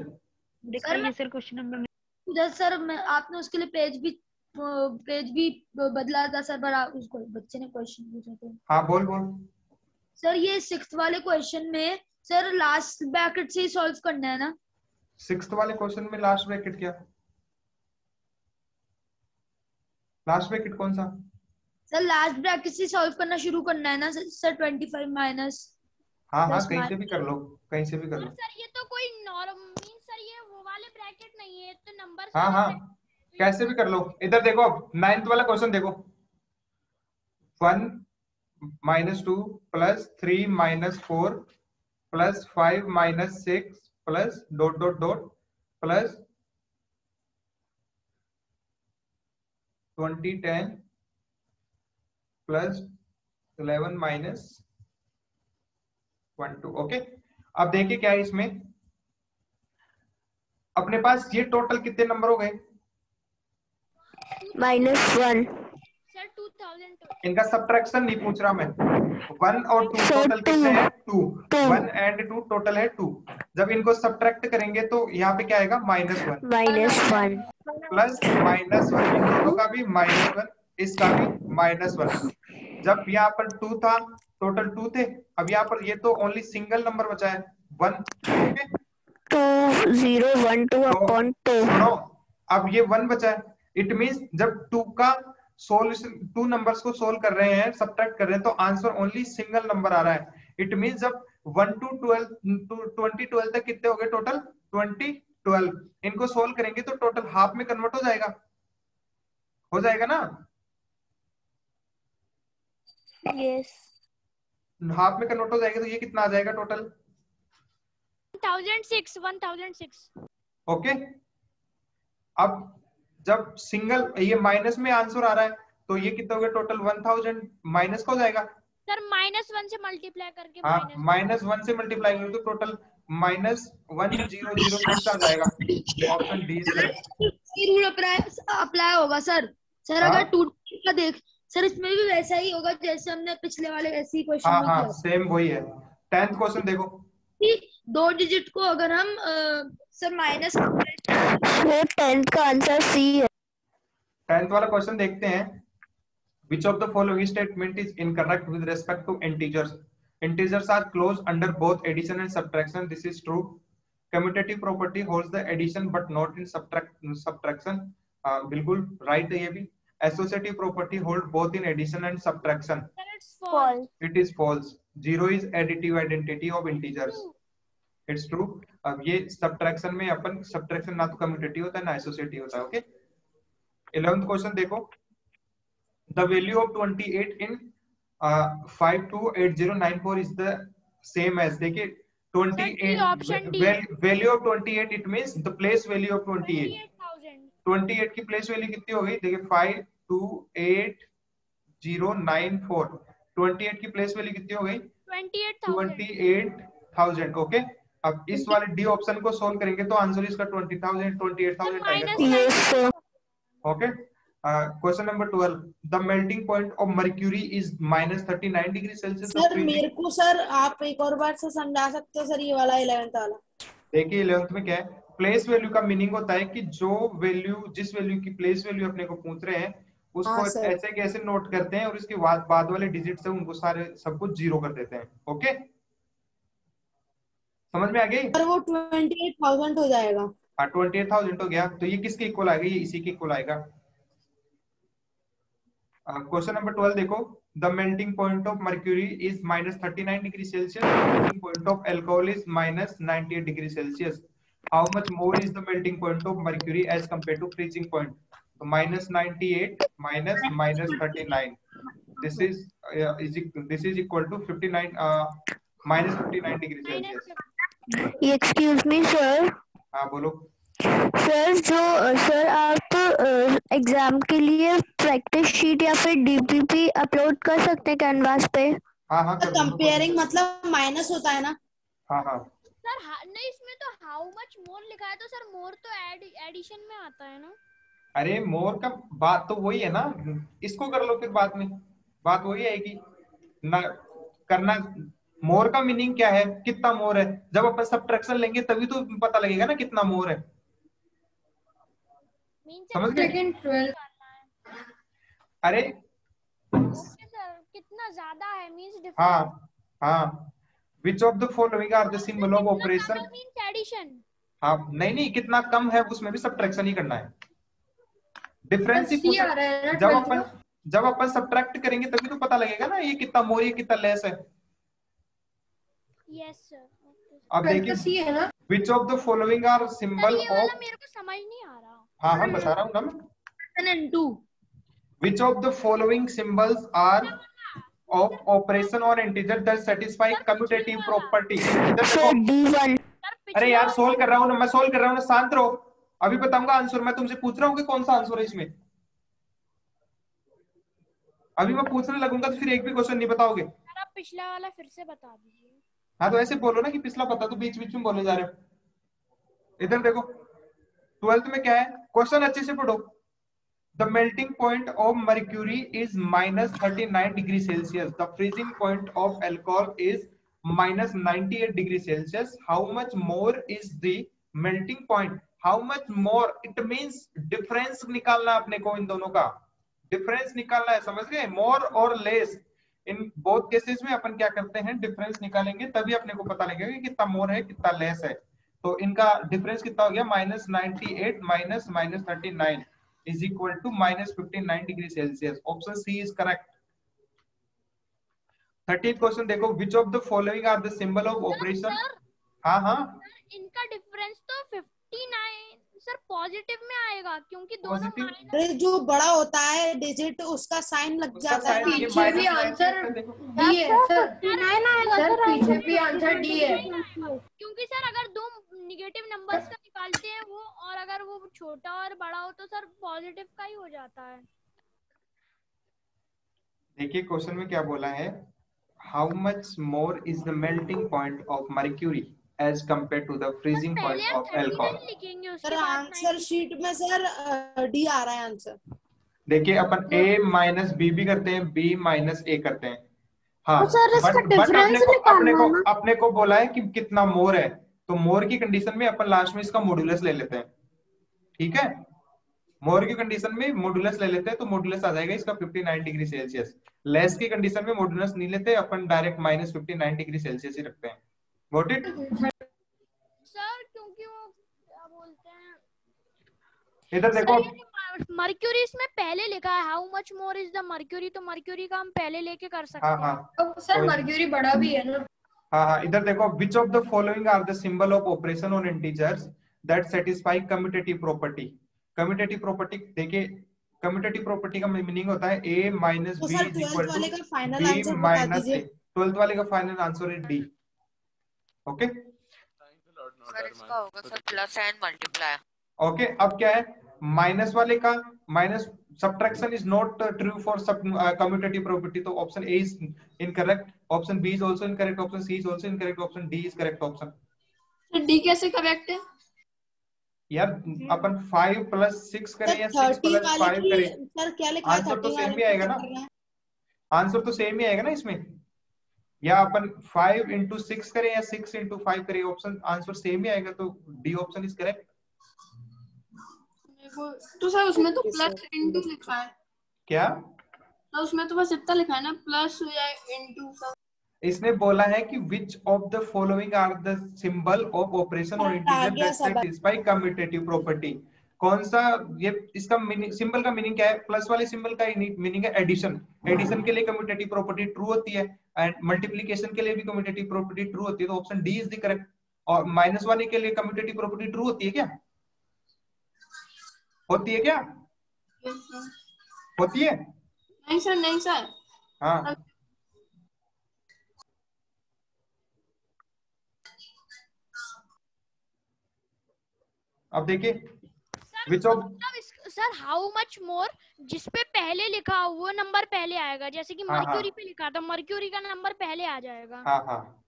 सर क्वेश्चन नंबर उधर सर मैं आपने उसके लिए पेज भी पेज भी बदला था सर पर उसको बच्चे ने क्वेश्चन पूछे थे। हाँ बोल बोल। सर ये सिक्स वाले क्वेश्चन में सर लास्ट ब्रैकेट से ही सॉल्व करना है ना? सिक्स वाले क्वेश्चन में लास्ट ब्रैकेट क्या? लास्ट ब्रैकेट कौन सा? सर लास्ट ब्रैकेट से सॉल्व करना शुरू करना है ना सर ट्वेंटी फाइव माइनस हाँ हाँ कहीं से भी कर लो कहीं से भी कर लो। सर ये तो कोई नॉर्म मीन सर ये वो वाले ब्रैकेट नहीं है तो नंबर हाँ हाँ कैसे भी कर लो। इधर देखो अब नाइन्थ वाला क्वेश्चन देखो। One minus two plus three minus four plus five minus six plus dot dot dot plus twenty ten plus eleven minus one two okay अब देखिए क्या है इसमें। अपने पास ये टोटल कितने नंबर हो गए? माइनस वन इनका सब्ट्रैक्शन नहीं पूछ रहा मैं। वन और टू टोटल कितने हैं? Two one and two total है टू जब इनको सब्ट्रैक्ट करेंगे तो यहाँ पे क्या आएगा? Minus one minus one plus minus one इन दोनों का भी माइनस वन इसका भी माइनस वन जब यहाँ पर टू था टोटल टू थे अब यहाँ पर ये तो ओनली सिंगल नंबर बचा है। One two zero one two upon two अब ये वन बचा है। इट मींस जब टू का सोल्यूशन टू नंबर्स को सोल्व कर रहे हैं सब्ट्रैक्ट कर रहे हैं तो आंसर ओनली सिंगल नंबर आ रहा है। इट मींस जब one two twelve twenty twelve तक कितने हो गए टोटल ट्वेंटी ट्वेल्व इनको सोल्व करेंगे तो टोटल हाफ़ में कन्वर्ट हो जाएगा। हो जाएगा ना? यस हाफ़ में कन्वर्ट हो जाएगा तो ये कितना आ जाएगा total thousand six one thousand six okay अब जब सिंगल ये माइनस में आंसर आ रहा है तो ये कितना हो गया? टोटल वन थाउज़ेंड माइनस का हो जाएगा। सर माइनस वन से मल्टीप्लाई करके हाँ माइनस माइनस वन से मल्टीप्लाई करें तो total minus one zero zero आ जाएगा? ऑप्शन डी रूल अप्लाई होगा सर। सर हाँ। अगर टू का देख सर इसमें भी वैसा ही होगा जैसे हमने पिछले वाले ऐसे ही क्वेश्चन हाँ में हाँ सेम वही है। टेंथ क्वेश्चन देखो। दो डिजिट को अगर हम अ, सर माइनस वाला क्वेश्चन देखते हैं। Which of the following statement is incorrect with respect to integers integers are close under both addition and subtraction this is true commutative property holds the addition but not in subtraction बिल्कुल राइट है ये भी। Associative property hold both in addition and subtraction it is false zero is additive identity of integers it's true अब ये subtraction में अपन subtraction ना तो commutative होता है ना associative होता है okay 11th क्वेश्चन देखो the value of 28 in uh, 528094 is the same as देखिए 28 option D. val- value of 28 it means the place value of 28 thousand 28 की प्लेस वैल्यू कितनी हो गई देखिए five two eight zero nine four twenty eight की प्लेस वैल्यू कितनी हो गई ट्वेंटी एट थाउज़ेंड अब इस वाले डी ऑप्शन को सोल्व करेंगे तो आंसर इसका twenty thousand twenty eight thousand आएगा okay question number twelve the melting point of mercury is minus thirty nine degree celsius sir मेरे को सर आप एक और बार से समझा सकते हो सर ये वाला इलेवेंथ वाला। देखिए इलेवेंथ में क्या है? प्लेस वैल्यू का मीनिंग होता है कि जो वैल्यू जिस वैल्यू की प्लेस वैल्यू अपने को पूछ रहे हैं उसको हाँ, ऐसे कैसे नोट करते हैं और इसके बाद बाद वाले डिजिट से उनको सारे सब कुछ ज़ीरो कर देते हैं। ओके समझ में आ गई? सर वो ट्वेंटी एट थाउज़ेंड हो जाएगा। हाँ ट्वेंटी एट थाउज़ेंड हो गया। तो ये किसके इक्वल आएगा? ये इसी के इक्वल आएगा। क्वेश्चन नंबर ट्वेल्व देखो। The melting point of mercury is minus thirty nine degree celsius melting point of alcohol is minus ninety eight degree celsius how much more is the melting point of mercury as compared to freezing point? So minus 98 minus minus 39 this is uh, is eq- this is equal to 59 uh, minus 59 degree celsius. Excuse me sir हाँ बोलो। सर जो सर आप एग्ज़ाम के लिए प्रैक्टिस शीट या फिर डीपीपी अपलोड कर सकते हैं कैनवास पे? हाँ हाँ कंपेयरिंग मतलब माइनस होता है ना? हाँ हाँ। सर हा- नहीं इसमें तो हाउ मच मोर लिखा है तो सर मोर तो एड एडिशन में आता है ना? अरे मोर का बात तो वही है ना। इसको कर लो फिर बाद में। बात वही आएगी। ना करना मोर का मीनिंग क्या है? कितना मोर है? जब अपन सब्ट्रैक्शन लेंगे तभी तो पता लगेगा ना कितना मोर है। समझ गए? अरे? कितना ज़्यादा है? मींस हाँ हाँ। Which of the following are the symbol of operation addition हाँ नहीं नहीं कितना कम है उसमें भी सब्ट्रैक्शन ही करना है। डिफरेंस ही है जब अपन जब अपन सब्ट्रैक्ट करेंगे तभी तो पता लगेगा ना ये कितना मोर ये कितना लेस है। यस सर अब देखिए है ना? Which of the following are symbol ये वाला ऑफ़ मेरे को समझ नहीं आ रहा। हाँ हाँ बता रहा हूँ ना मैं। Two which of the following symbols are of operation or integer that satisfy commutative property? One sir अरे यार सोल्व कर रहा हूँ ना मैं सोल्व कर रहा हूँ ना शांत रहो। अभी बताऊँगा आंसर मैं तुमसे पूछ रहा हूँ कि कौन सा आंसर है इसमें? अभी मैं पूछने लगूँगा तो फिर एक भी क्वेश्चन नहीं बताओगे। आप पिछला वाला फिर से बता दीजिए। हाँ तो ऐसे बोलो ना कि पिछला पता तो बीच बीच में बोले जा रहे हो। इधर देखो ट्वेल्थ में क्या है? क्वेश्चन अच्छे से पढ़ो। The melting point of mercury is minus thirty nine degree celsius the freezing point of alcohol is minus ninety eight degree celsius how much more is the melting point how much more it means difference निकालना अपने को इन दोनों का। डिफरेंस निकालना है, समझ गए? मोर और लेस इन बोथ केसेस में अपन क्या करते हैं डिफरेंस निकालेंगे तभी अपने को पता लगेगा कि कितना मोर है कितना लेस है। तो इनका डिफरेंस कितना हो गया? Minus ninety eight minus minus thirty nine is equal to minus fifty nine degree celsius option C is correct thirty question देखो which of the following are the symbol of operation हाँ हाँ। इनका डिफरेंस तो 59 सर पॉजिटिव में आएगा क्योंकि दोनों? अरे जो बड़ा होता है डिजिट उसका साइन लग जाता है पीछे। भी आंसर डी है सर आएगा सर पीछे भी आंसर डी है। क्योंकि सर अगर दो निगेटिव नंबर्स का निकालते हैं वो और अगर वो छोटा और बड़ा हो तो सर पॉजिटिव का ही हो जाता है। देखिए क्वेश्चन में क्या बोला है? How much more is the melting point of mercury as compare to the freezing पहले पॉइंट हम ऑफ़ 39 एल्कोहल लिखेंगे सर आंसर शीट में सर डी आ रहा है आंसर देखिए अपन a माइनस बी भी करते हैं b माइनस a करते हैं। हाँ तो सर इसका but- but अपने को अपने को अपने को बोला है कि कितना मोर है। तो मोर की कंडीशन में अपन लास्ट में इसका मॉडुलस ले लेते हैं। ठीक है? मोर की कंडीशन में मॉडुलस ले लेते हैं तो मॉडुलस आ जाएगा इसका 59 डिग्री सेल्सियस लेस की कंडीशन में मॉडुलस नहीं लेते अपन direct minus fifty degree celsius ही रखते हैं। वॉट इट सर क्योंकि वो क्या बोलते हैं? इधर देखो। मर्क्यूरी इसमें पहले लिखा है। How much more is the mercury तो मर्क्यूरी का हम पहले लेके कर सकते हाँ हैं। हाँ। अब सर मर्क्यूरी बड़ा भी है ना। हाँ हाँ। इधर देखो which of the following are the symbol of operation on integers that satisfy commutative property commutative property देखिए कम्यूटेटिव प्रॉपर्टी का मीनिंग होता है a माइनस तो B equal to B minus A twelfth वाले का final answer is D okay sir इसका होगा sir plus and multiply okay अब क्या है? माइनस वाले का minus subtraction is not true for सब कम्यूटेटिव प्रॉपर्टी तो option A is incorrect option B is also incorrect option C is also incorrect option D is correct option D कैसे करेक्ट है? यार अपन फाइव प्लस सिक्स करें या सिक्स प्लस फाइव करें? सर क्या लिखा आंसर तो सेम ही आएगा ना? आंसर तो सेम ही आएगा ना इसमें? या अपन फाइव इंटू सिक्स करें या सिक्स इंटू फाइव करें ऑप्शन आंसर सेम ही आएगा तो डी ऑप्शन इज़ करेक्ट तो सर उसमें तो प्लस इंटू लिखा है। क्या? तो उसमें तो बस इतना लिखा है ना प्लस या इंटू इसने बोला है कि which of the following are the symbol of operation और integer that satisfy commutative property कौन सा ये इसका सिंबल का मीनिंग क्या है? प्लस वाले सिंबल का मीनिंग है एडिशन एडिशन के लिए कम्यूटेटिव प्रॉपर्टी ट्रू होती है एंड मल्टीप्लिकेशन के लिए भी कम्यूटेटिव प्रॉपर्टी ट्रू होती है तो option D is the correct और माइनस वन के लिए कम्यूटेटिव प्रॉपर्टी ट्रू होती है क्या? होती है क्या? होती है? नहीं सर नहीं सर हाँ। अब देखिए Which of- मतलब सर हाउ मच मोर जिस पे पहले लिखा हो वो नंबर पहले आएगा। जैसे कि हाँ, हाँ। मर्क्यूरी पे लिखा था मर्क्यूरी का नंबर पहले आ जाएगा। हाँ हाँ।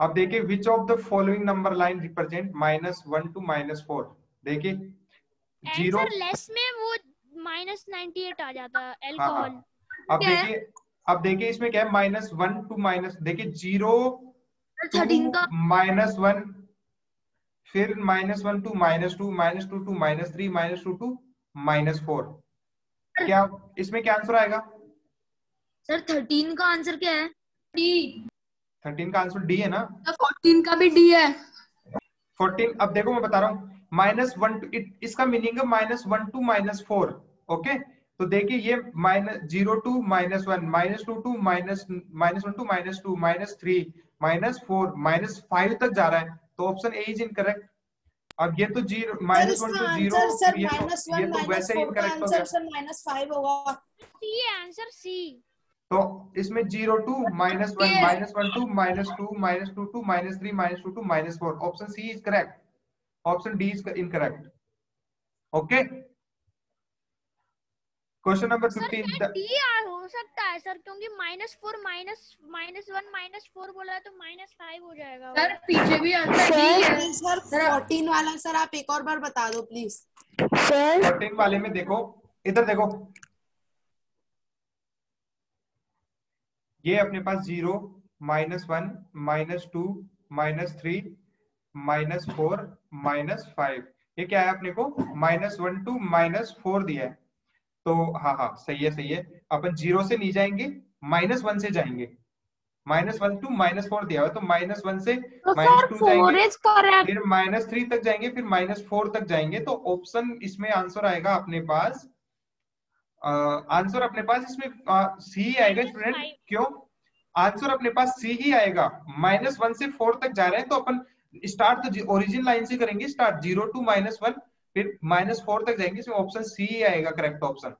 अब देखिए which of the following number line represent minus one to minus four देखिए ज़ीरो लेस में वो माइनस नाइनटी एट आ जाता है अल्कोहल अब देखिए अब देखिए इसमें क्या है? माइनस वन टू माइनस देखिए ज़ीरो माइनस वन फिर minus one to minus two minus two to minus three minus two to minus four क्या इसमें क्या आंसर आएगा? सर थर्टीन का आंसर क्या है? डी थर्टीन का आंसर डी है ना? फोर्टीन का भी डी है. फोर्टीन अब देखो मैं बता रहा हूँ. माइनस वन टू इसका मीनिंग है minus one to minus four okay तो देखिए ये minus zero to minus one minus two to minus minus one to minus two minus three minus four minus five तक जा रहा है. तो ऑप्शन ए इज़ इनकरेक्ट अब ये तो zero minus one to zero ये माइनस तो ये तो वैसे इनकरेक्ट हो गया। माइनस फाइव होगा। सी आंसर सी तो इसमें zero to minus one minus one to minus two minus two to minus three minus two to minus four option C is correct option D is incorrect okay question number fifteen हो सकता है सर क्योंकि minus four minus minus one minus four बोला तो माइनस फाइव हो जाएगा सर पीछे भी आंसर सर फोर्टीन वाला सर आप एक और बार बता दो प्लीज़ सर फोर्टीन वाले में देखो इधर देखो। ये अपने पास zero minus one minus two minus three minus four minus five ये क्या है अपने को? Minus one to minus four दिया है। तो हाँ हाँ सही है सही है। अपन ज़ीरो से नहीं जाएँगे माइनस वन से जाएँगे। Minus one to minus four दिया हुआ तो माइनस वन से माइनस टू जाएँगे। फिर माइनस थ्री तक जाएँगे फिर माइनस फोर तक जाएँगे तो ऑप्शन इसमें आंसर आएगा अपने पास। आंसर अपने पास इसमें सी आएगा स्टूडेंट क्यों? आंसर अपने पास सी ही आएगा। माइनस वन से फोर तक जा रहे हैं तो अपन स्टार्ट तो ओरिजिन लाइन से करेंगे start zero to minus one फिर माइनस फोर तक जाएँगे इसमें ऑप्शन सी ही आएगा correct option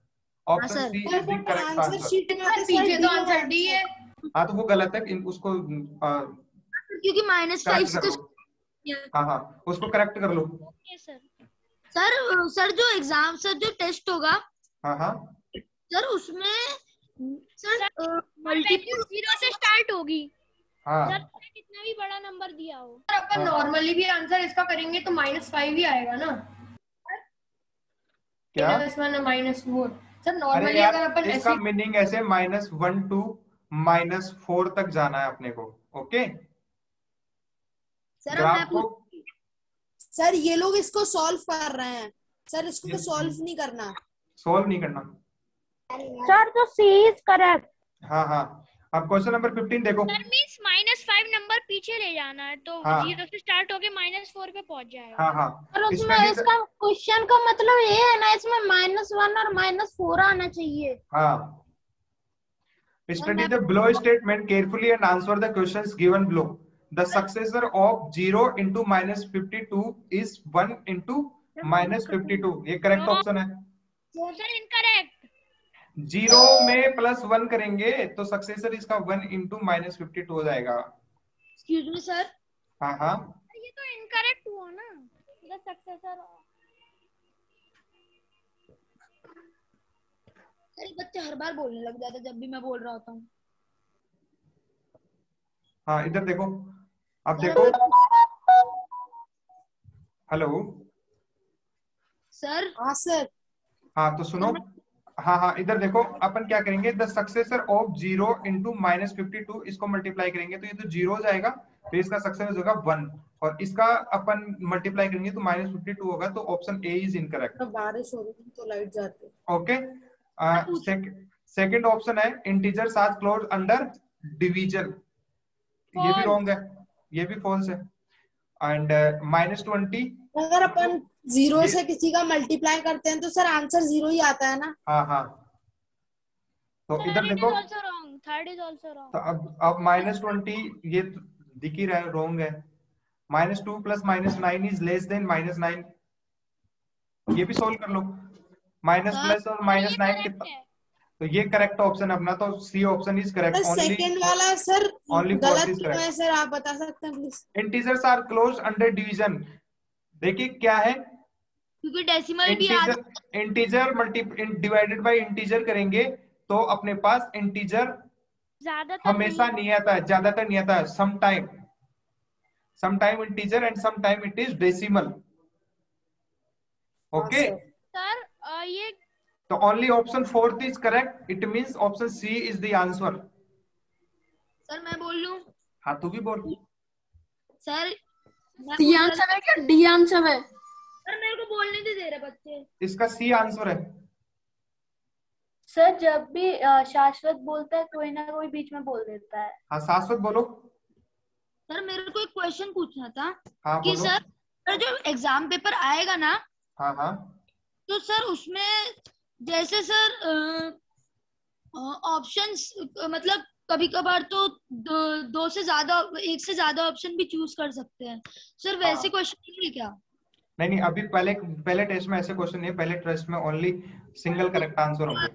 option C is the correct answer पीछे तो आंसर डी है। हाँ। तो वो गलत है इन उसको आ, क्योंकि माइनस फाइव से हाँ हाँ उसको करेक्ट कर लो। सर सर सर जो एग्ज़ाम सर जो टेस्ट होगा हाँ हाँ। सर उसमें सर मल्टीपल ज़ीरो से स्टार्ट होगी। हाँ। कितना भी बड़ा नंबर दिया हो। अपन नॉर्मली भी आंसर इसका करेंगे तो माइनस फाइव ही आएगा ना। क्या? Minus four. सर नॉर्मली अगर अपन इसका ऐसे मीनिंग ऐसे minus one to minus four तक जाना है अपने को ओके सर को सर ये लोग इसको सॉल्व कर रहे हैं। सर इसको Yes, सॉल्व नहीं करना। सोल्व नहीं करना। सर तो सी इज़ करेक्ट हाँ हाँ। अब क्वेश्चन नंबर फिफ्टीन देखो sir means minus five number पीछे ले जाना है तो हाँ। ज़ीरो से स्टार्ट होके माइनस फोर पे पहुँच जाएगा हाँ हाँ और उसमें इसमें इसका क्वेश्चन का मतलब ये है ना इसमें माइनस वन और माइनस फोर आना चाहिए हाँ Study the below statement carefully and answer the questions given below. The successor of 0 into minus 52 is 1 into minus 52. ये correct option है. सर इनकरेक्ट ज़ीरो में प्लस वन करेंगे तो सक्सेसर इसका one into minus fifty two हो जाएगा। एक्सक्यूज मी सर हाँ हाँ। ये तो इनकरेक्ट हुआ ना। द सक्सेसर सर बच्चे हर बार बोलने लग जाते जब भी मैं बोल रहा होता हूँ। हाँ इधर देखो। अब देखो। हेलो सर हाँ सर हाँ तो सुनो। हाँ हाँ इधर देखो अपन क्या करेंगे? The successor of zero into minus fifty two इसको मल्टीप्लाई करेंगे तो ये तो ज़ीरो हो जाएगा तो इसका सक्सेसर होगा वन और इसका अपन मल्टीप्लाई करेंगे तो माइनस फिफ्टी टू होगा तो ऑप्शन ए इज़ इनकरेक्ट बारिश हो रही तो लाइट जाती ओके सेकंड ऑप्शन है इंटीजर आज क्लोज अंडर डिवीज़न ये भी रॉन्ग है ये भी फॉल्स है. एंड माइनस ट्वेंटी अगर अपन ज़ीरो से किसी का मल्टीप्लाई करते हैं तो सर आंसर ज़ीरो ही आता है ना? हाँ हाँ। तो इधर देखो। थर्ड इज़ आल्सो रॉन्ग तो अब अब माइनस ट्वेंटी ये तो दिख ही रहा है रॉन्ग है। Minus two plus minus nine is less than minus nine ये भी सोल्व कर लो। माइनस प्लस और माइनस नाइन कितना तो ये करेक्ट ऑप्शन है अपना तो C option is correct only second वाला सर only गलत क्यों है सर? आप बता सकते हैं please integers are closed under division देखिए क्या है? क्योंकि डेसिमल भी आ integer integer multi divided by integer करेंगे तो अपने पास इंटीजर ज़्यादातर हमेशा नहीं। आता ज़्यादातर नहीं आता है some time some time integer and some time it is decimal okay sir ये तो only option fourth is correct it means option C is the answer sir मैं बोल लूँ? हाँ तू भी बोल। सर डी आंसर है क्या? डी आंसर है। सर मेरे को बोलने नहीं दे रहे बच्चे। इसका सी आंसर है। सर जब भी शाश्वत बोलता है कोई ना कोई बीच में बोल देता है। हाँ शाश्वत बोलो। सर मेरे को एक क्वेश्चन पूछना था हाँ कि सर सर जो एग्ज़ाम पेपर आएगा ना हाँ हाँ। तो सर उसमें जैसे सर ऑप्शंस मतलब कभी कभार तो दो, दो से ज़्यादा एक से ज़्यादा ऑप्शन भी चूज़ कर सकते हैं। सर वैसे हाँ। क्वेश्चन नहीं है क्या? नहीं नहीं अभी पहले पहले टेस्ट में ऐसे क्वेश्चन नहीं है पहले टेस्ट में ओनली सिंगल करेक्ट आंसर होंगे।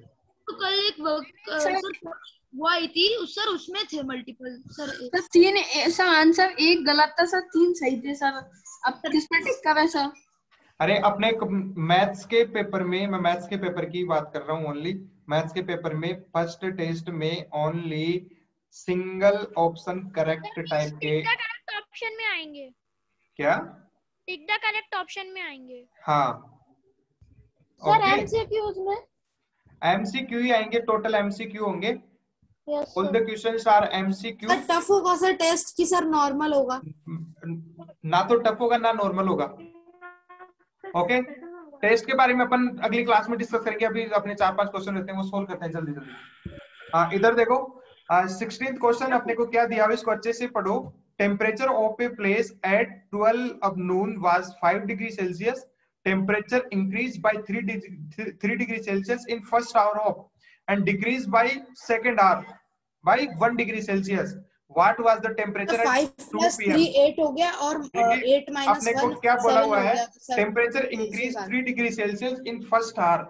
तो कल एक वो- वो आई थी उस सर उसमें थे मल्टीपल सर सर तीन ऐसा आंसर एक गलत था सर तीन सही थे सर। अब किस पे टिक करे सर? अरे अपने मैथ्स के पेपर में मैं मैथ्स के पेपर की बात कर रहा हूँ ओनली मैथ्स के पेपर में फ़र्स्ट टेस्ट में only single option correct type के करेक्ट ऑप्शन में आएँगे। क्या? टिक द करेक्ट ऑप्शन में आएँगे। हाँ। सर एमसीक्यूज में एमसीक्यू ही आएँगे टोटल एमसीक्यू होंगे। All the questions are MCQ tough होगा सर टेस्ट की सर नॉर्मल होगा। ना तो टफ होगा ना नॉर्मल होगा। ओके टेस्ट के बारे में अपन अगली क्लास में डिस्कस करेंगे। अभी अपने चार पाँच क्वेश्चन रहते हैं वो सोल्व करते हैं जल्दी जल्दी। हाँ इधर देखो। सिक्सटीन क्वेश्चन अपने को क्या दिया हुआ इसको अच्छे से पढ़ो। Temperature of a place at 12 of noon was 5 degree celsius temperature increased by 3 degree 3 degree celsius in first hour of and decreased by second hour by 1 degree celsius what was the temperature at five 2 plus pm three eight हो गया और देखिए, एट माइनस अपने को क्या बोला हुआ है temperature increase answer. Three degree Celsius in first hour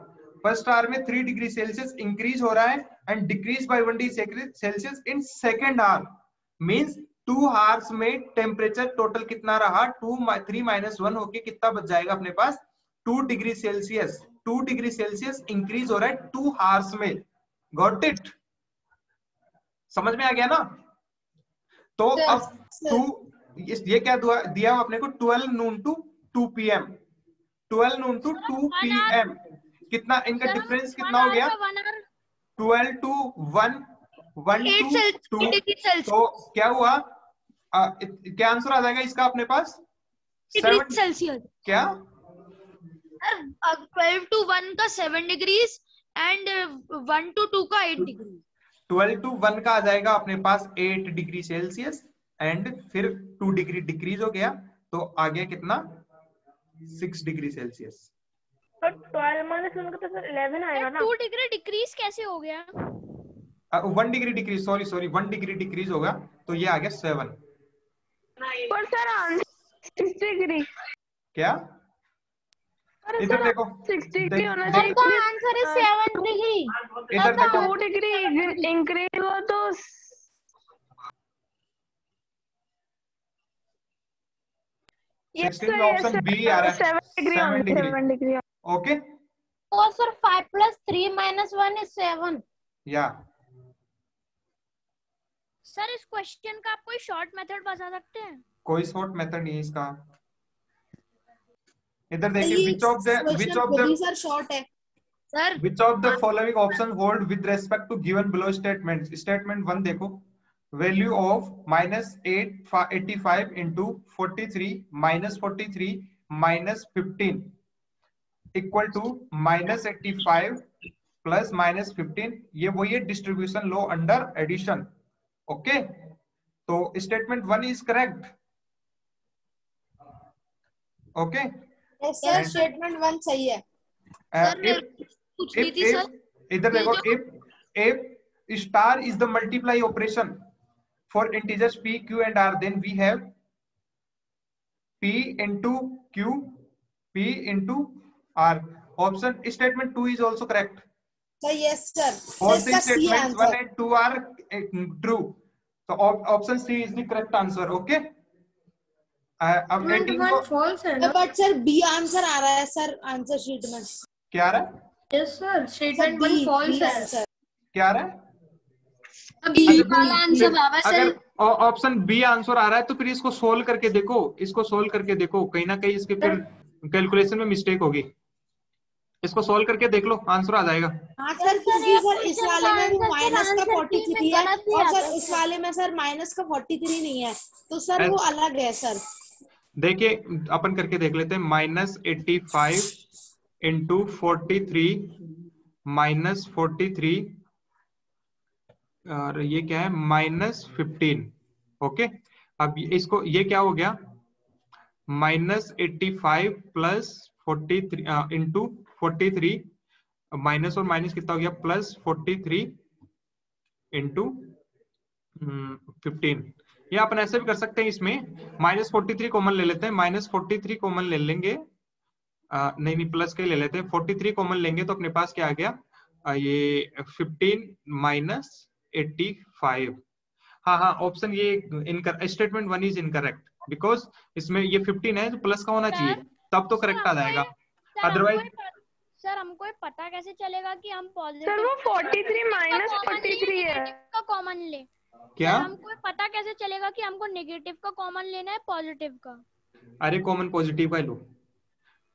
first hour में थ्री डिग्री सेल्सियस इंक्रीज हो रहा है and decrease by one degree Celsius in second hour means two hours में टेम्परेचर टोटल कितना रहा? टू थ्री माइनस वन होके कितना बच जाएगा अपने पास? Two degree Celsius two degree Celsius increase हो रहा है टू हार्स में। गॉट इट समझ में आ गया ना? तो Sir, अब टू ये क्या दिया अपने को? 12 noon two two P M twelve noon two two P M कितना इनका डिफरेंस कितना हो गया? Twelve two 1 1 eight two Celsius 2 degree Celsius तो क्या हुआ? आ, क्या आंसर आ जाएगा इसका अपने पास? डिग्री सेल्सियस क्या? ट्वेल्व टू वन का seven degrees and one to two का एट डिग्री 12 टू 1 का आ जाएगा अपने पास 8 डिग्री सेल्सियस एंड फिर 2 डिग्री डिक्रीज हो गया तो आ गया कितना? सिक्स डिग्री सेल्सियस तो ट्वेल्व माइनस वन का तो सर इलेवन आएगा ना। टू डिग्री डिक्रीज कैसे हो गया? One degree decrease sorry sorry one degree decrease होगा तो ये आ गया सेवन पर सर डिग्री क्या? इधर देखो। डिग्री होना चाहिए। आंसर सेवन डिग्री इधर देखो। टू डिग्री इंक्रीज हो तो ऑप्शन बी आ रहा है। Seven degree seven degree okay और sir five plus three minus one is seven या। सर इस क्वेश्चन का आप कोई शॉर्ट मेथड बता सकते हैं? कोई शॉर्ट मेथड नहीं है इसका। इधर देखिए which of the which of the sir short है। Sir which of the following option hold with respect to given below statement statement one देखो। Value of minus eight eighty five into forty three fifteen equal to minus eighty five plus minus fifteen ये वही है distribution law under addition okay तो statement one is correct okay statement one सही है। इधर देखो if if star is the multiply operation for integers P Q and R then we have P into Q P into R option statement two is also correct sir yes sir All the statements one answer and two are uh, true. So op- option C is the correct answer. Okay. Uh, अब 18 को फॉल्स है ना बट सर बी आंसर आ रहा है सर आंसर शीट में सर क्या आ रहा है yes sir statement one false है आंसर क्या आ रहा है बी वाला आंसर बाबा सर अगर ऑप्शन बी आंसर आ रहा है तो फिर इसको सोल्व करके देखो इसको सोल्व करके देखो कहीं ना कहीं इसके फिर कैलकुलेशन में मिस्टेक होगी। इसको सोल्व करके देख लो आंसर आ जाएगा। हाँ सर क्योंकि सर इस वाले में भी माइनस का फोर्टी थ्री है और सर इस वाले में सर माइनस का फोर्टी थ्री नहीं है। तो सर वो अलग है सर देखिए अपन करके देख लेते हैं। Minus eighty five into forty three minus forty three और ये क्या है? माइनस फिफ्टीन ओके अब इसको ये क्या हो गया? Minus eighty five plus forty three into forty three minus और माइनस कितना हो गया? Plus forty three into fifteen ये अपन ऐसे भी कर सकते हैं इसमें। माइनस फोर्टी थ्री कॉमन ले लेते हैं। माइनस फोर्टी थ्री कॉमन ले लेंगे। आ, नहीं नहीं प्लस के ले लेते हैं। फोर्टी थ्री कॉमन लेंगे तो अपने पास क्या आ गया? आ, ये फिफ्टीन माइनस एट्टी फाइव हाँ हाँ ऑप्शन ये इनकर statement one is incorrect because इसमें ये फिफ्टीन है तो प्लस का होना चाहिए? तब तो करेक्ट आ जाएगा। सर सर हमको ये पता कैसे चलेगा कि हम पॉजिटिव सर वो 43 माइनस 43 है। का कॉमन ले। क्या? सर हमको ये पता कैसे चलेगा कि हमको नेगेटिव का कॉमन लेना है पॉजिटिव का? अरे कॉमन पॉजिटिव का लो।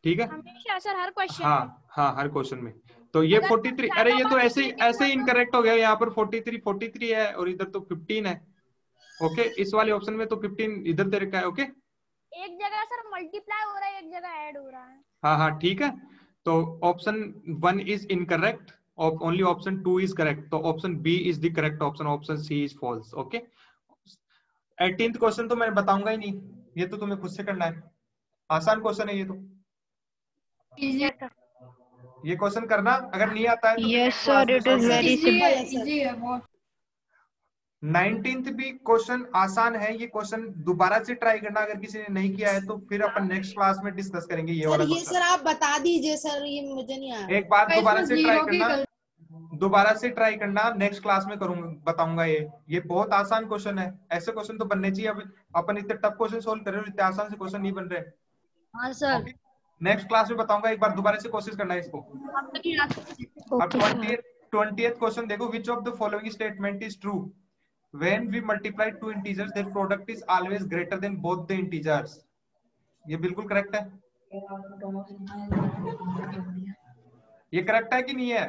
ठीक है? हमेशा सर हर क्वेश्चन हाँ हाँ हर क्वेश्चन में। तो ये 43 अरे ये तो ऐसे ही ऐसे ही इनकरेक्ट हो। गया यहाँ पर। 43 43 है और इधर तो 15 है। ओके इस वाले ऑप्शन में तो 15 इधर दे रखा है ओके एक जगह सर मल्टीप्लाई हो रहा है एक जगह ऐड हो रहा है। हाँ हाँ ठीक है? तो option one is incorrect only option two is correct तो option B is the correct option option C is false okay eighteen question तो मैं बताऊँगा ही नहीं ये तो तुम्हें खुद से करना है। आसान क्वेश्चन है ये तो। ये क्वेश्चन करना अगर नहीं आता है तो Yes, sir, it is very simple. Nineteenth भी क्वेश्चन आसान है ये क्वेश्चन दोबारा से ट्राई करना अगर किसी ने नहीं किया है तो फिर अपन नेक्स्ट क्लास में डिस्कस करेंगे ये वाला ये सर आप बता दीजिए सर ये मुझे नहीं आया। एक बार दोबारा से ट्राई करना दोबारा से ट्राई करना नेक्स्ट क्लास में करूँगा बताऊँगा ये। ये बहुत आसान क्वेश्चन है ऐसे क्वेश्चन तो बनने चाहिए अब अपन इतने टफ क्वेश्चन सोल्व कर रहे हो इतने आसान से क्वेश्चन नहीं बन रहे। हाँ सर। नेक्स्ट क्लास में बताऊँगा एक बार दोबारा से कोशिश करना है इसको। अब ट्वेंटी ट्वेंटी क्वेश्चन देखो which of the following statement is true when we multiply two integers their product is always greater than both the integers ये बिल्कुल करेक्ट है ये करेक्ट है कि नहीं है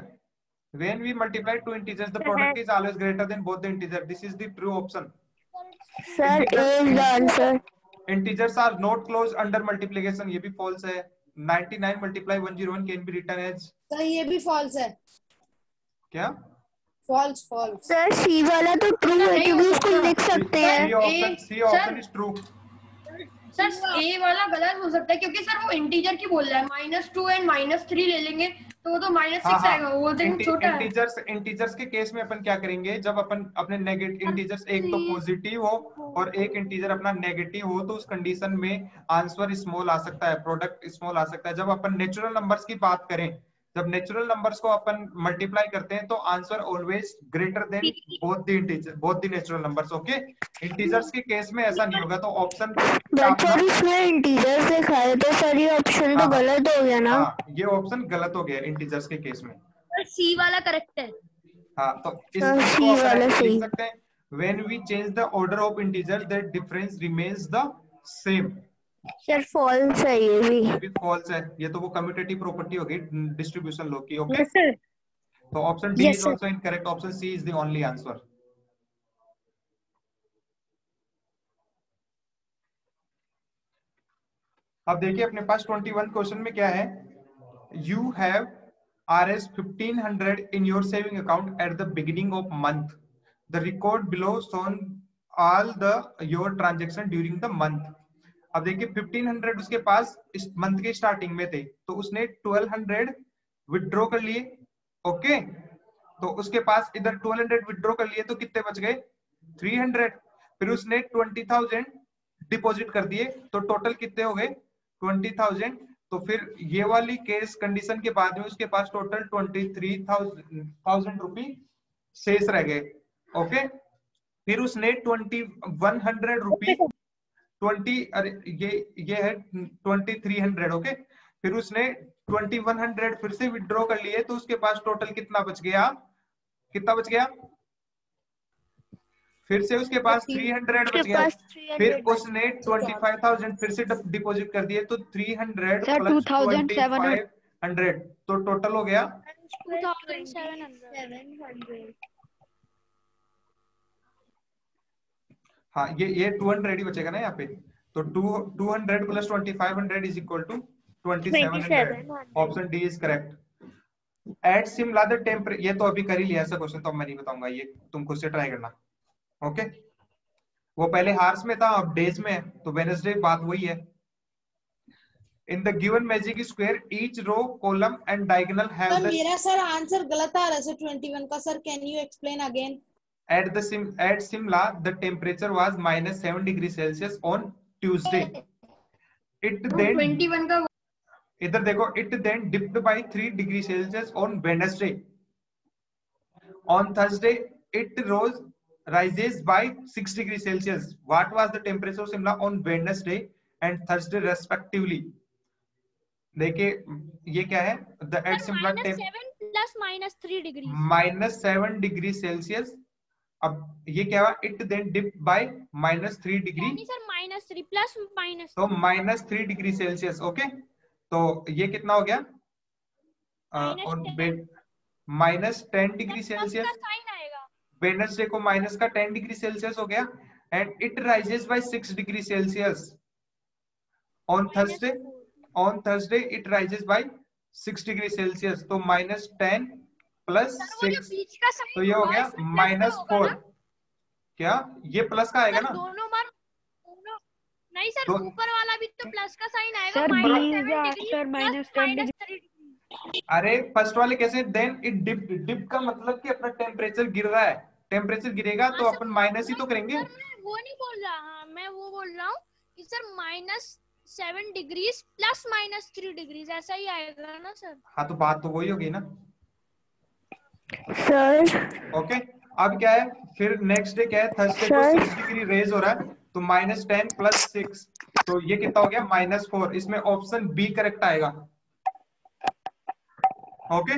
when we multiply two integers the product is always greater than both the integer this is the true option Sir, A is the answer. integers are not closed under multiplication ये भी false है 99 multiply 101 can be written as sir ये भी फॉल्स है क्या फॉल्स फॉल्स सर सी वाला तो ट्रू है क्योंकि उसको लिख सकते हैं। C option is true. Sir A वाला गलत हो सकता है क्योंकि सर वो इंटीजर की बोल रहा है। Minus two and minus three ले लेंगे तो वो तो माइनस हाँ, सिक्स हाँ। आएगा वो तो छोटा है। इंटीजर्स इंटीजर्स के केस में अपन क्या करेंगे जब अपन अपने नेगेटिव इंटीजर्स एक तो पॉजिटिव हो और एक इंटीजर अपना नेगेटिव हो तो उस कंडीशन में आंसर स्मॉल आ सकता है प्रोडक्ट स्मॉल आ सकता है। जब अपन नेचुरल नंबर्स की बात करें जब नेचुरल नंबर्स को अपन मल्टीप्लाई करते हैं तो answer always greater than both the integer both the natural numbers okay integers के केस में ऐसा नहीं होगा तो ऑप्शन सर इसमें इंटीजर्स लिखा है तो सर ये ऑप्शन तो हाँ। गलत हो गया ना? हाँ ये ऑप्शन गलत हो गया इंटीजर्स के केस में। सी वाला करेक्ट है। हाँ तो इस हाँ, चीज़ C को अपन वाला सही। लिख सकते हैं when we change the order of integers the difference remains the same sir false है ये भी। ये भी false है। ये तो वो कम्यूटेटिव प्रॉपर्टी हो गई डिस्ट्रीब्यूशन लॉ की ओके sir. तो option D is also incorrect option C is the only answer अब देखिए अपने पास 21 क्वेश्चन में क्या है? You have R S fifteen hundred in your saving account at the beginning of month the record below shown all the your transaction during the month अब देखिए 1500 उसके पास इस मंथ के स्टार्टिंग में थे तो उसने 1200 विड्रॉ कर लिए ओके तो उसके पास इधर 1200 विड्रॉ कर लिए तो कितने बच गए? 300 फिर उसने 20000 डिपॉजिट कर दिए तो टोटल कितने हो गए? ट्वेंटी थाउज़ेंड तो फिर ये वाली केस कंडीशन के बाद में उसके पास total twenty three thousand rupee शेष रह गए ओके फिर उसने twenty one hundred rupee twenty अरे ये ये है ट्वेंटी थ्री हंड्रेड ओके? फिर उसने ट्वेंटी वन हंड्रेड फिर से विड्रॉ कर लिए तो उसके पास टोटल कितना बच गया? कितना बच गया? फिर से उसके पास थ्री हंड्रेड बच गया। फिर उसने ट्वेंटी फाइव थाउज़ेंड फिर से डिपॉजिट कर दिए तो three hundred plus 2700 twenty five hundred तो टोटल हो गया? हाँ ये ये टू हंड्रेड ही बचेगा ना यहाँ पे? तो two two hundred plus twenty five hundred is equal to twenty seven hundred option D is correct at Simla the temper ये तो अभी कर ही लिया ऐसा क्वेश्चन तो मैं नहीं बताऊँगा ये तुम खुद से ट्राई करना। ओके वो पहले हार्स में था अब डेज़ में है तो वेनसडे बात वही है। In the given magic square each row column and diagonal have मेरा सर आंसर गलत आ रहा है सर 21 का। Sir can you explain again at the sim at simla the temperature was minus 7 degree celsius on tuesday. It then 21 ka इधर देखो it then dipped by three degree Celsius on Wednesday on Thursday it rose rises by six degree Celsius what was the temperature Shimla on Wednesday and Thursday respectively देखिए ये क्या है? The at Shimla minus seven degree Celsius अब ये क्या हुआ? It then dip by minus three degree sir minus three plus minus तो minus three degree Celsius okay तो ये कितना हो गया? और minus ten degree Celsius Wednesday को माइनस का टेन डिग्री सेल्सियस हो गया। And it rises by six degree Celsius on Thursday on Thursday it rises by six degree Celsius तो माइनस टेन प्लस सिक्स का तो ये हो गया माइनस फोर क्या? ये प्लस का आएगा ना? दोनों बार नहीं सर तो- ऊपर वाला भी तो प्लस का साइन आएगा minus B is seven the degree answer, minus 10 minus अरे फ़र्स्ट वाले कैसे? देन इट डिप डिप का मतलब कि अपना टेम्परेचर गिर रहा है। टेम्परेचर गिरेगा तो अपन माइनस ही तो करेंगे। सर वो नहीं बोल रहा हाँ मैं वो बोल रहा हूँ कि sir minus seven degrees plus minus three degrees ऐसा ही आएगा ना सर। हाँ तो बात तो वही होगी ना। सर ओके अब क्या है? फिर नेक्स्ट डे क्या है? थर्सडे को सिक्स डिग्री रेज हो रहा है तो माइनस टेन प्लस सिक्स तो ये कितना हो गया? माइनस फोर इसमें ऑप्शन बी करेक्ट आएगा। Okay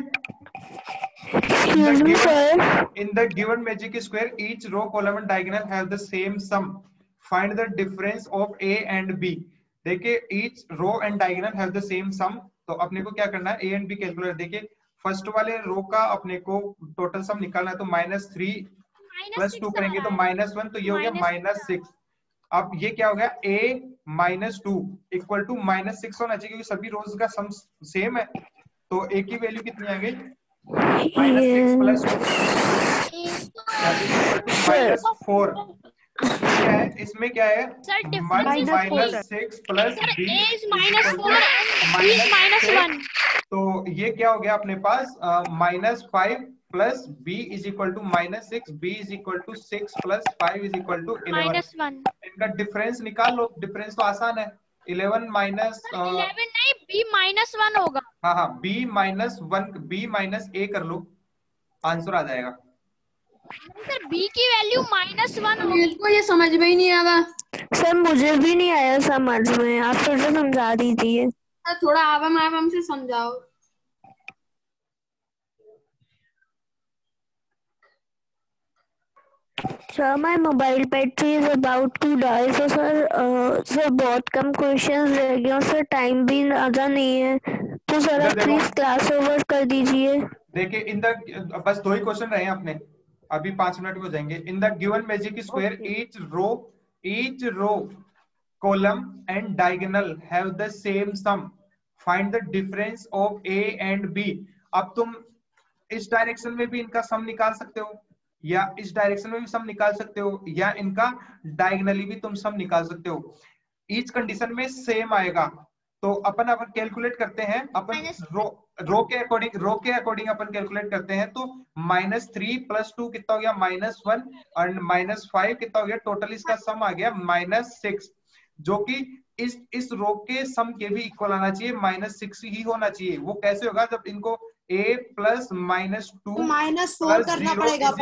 in the given magic square each row column and diagonal have the same sum find the difference of A and B देखिए each row and diagonal have the same sum तो अपने को क्या करना है? ए एंड बी कैलकुलेट देखिए फ़र्स्ट वाले रो का अपने को टोटल सम निकालना है तो माइनस थ्री प्लस टू करेंगे तो माइनस वन तो ये हो गया माइनस सिक्स अब ये क्या हो गया? A minus two equal to minus six होना चाहिए क्योंकि सभी रोज का सम सेम है। तो ए की वैल्यू कितनी आ गई? Minus six plus minus four क्या है? इसमें क्या है? Sir minus six plus minus one. तो ये क्या हो गया अपने पास? Minus five plus B is equal to minus six B is equal to six plus five is equal to eleven इनका डिफरेंस निकाल। लो डिफरेंस तो आसान है। इलेवन माइनस इलेवन नहीं बी माइनस वन होगा। हाँ हाँ B minus one B minus A कर लो। आंसर आ जाएगा। सर b की वैल्यू माइनस वन मुझको ये समझ में ही नहीं आ रहा। सर मुझे भी नहीं आया समझ में। आप फिर से समझा दीजिए। थोड़ा आवाम आवाम से समझाओ। Sir my mobile battery is about to die so sir sir बहुत कम क्वेश्चंस रह गए और सर टाइम भी ज़्यादा नहीं है। तो सर आप प्लीज़ क्लास ओवर कर दीजिए। देखिए इन द बस दो ही क्वेश्चन रहे हैं अपने अभी पाँच मिनट में हो जाएँगे। In the given magic square each row each row column and diagonal have the same sum find the difference of A and B अब तुम इस डायरेक्शन में भी इनका सम निकाल सकते हो या इस डायरेक्शन में भी सम निकाल सकते हो या इनका डायगोनली भी तुम सम निकाल सकते हो। ईच कंडीशन में सेम आएगा। तो अपन अपन कैलकुलेट करते हैं अपन रो रो के अकॉर्डिंग रो के अकॉर्डिंग अपन कैलकुलेट करते हैं तो माइनस थ्री प्लस टू कितना हो गया? Minus one and minus five कितना हो गया? टोटल इसका सम आ गया माइनस सिक्स जो कि इस इस रो के सम के भी इक्वल आना चाहिए माइनस सिक्स ही होना चाहिए। वो कैसे होगा? जब इनको A plus minus two minus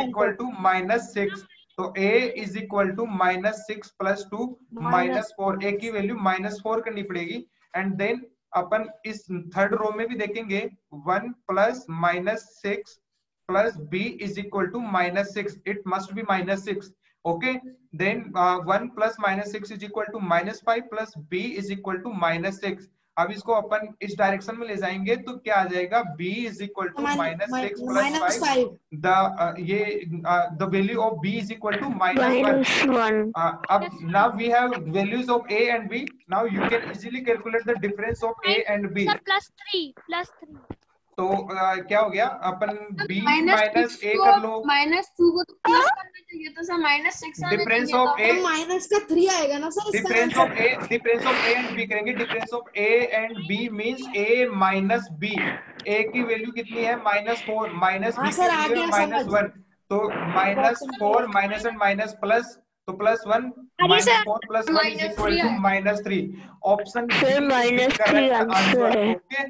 equal to minus six तो a is equal to minus six plus two minus four A की वैल्यू माइनस फोर करनी पड़ेगी। एंड देन अपन इस थर्ड रो में भी देखेंगे one plus minus six plus B is equal to minus six it must be minus six then uh, 1 plus minus 6 is equal to minus 5 plus b is equal to minus 6 अब इसको अपन इस डायरेक्शन में ले जाएँगे तो क्या आ जाएगा? B is equal to minus six plus five the ये the value of b is equal to minus one अब now we have values of a and b. Now you can easily calculate the difference of a and b. Plus three plus three तो uh, क्या हो गया? अपन बी माइनस ए कर लो। माइनस टू को तो प्लस करना चाहिए तो सर माइनस सिक्स था। A- तो माइनस का थ्री आएगा ना sir difference of A difference of A and B करेंगे। Difference of A and B means A minus B A की वैल्यू कितनी है? माइनस फोर माइनस बी की आ माइनस वन तो minus four minus and minus plus तो plus one minus four plus one is equal to minus three option answer है। Okay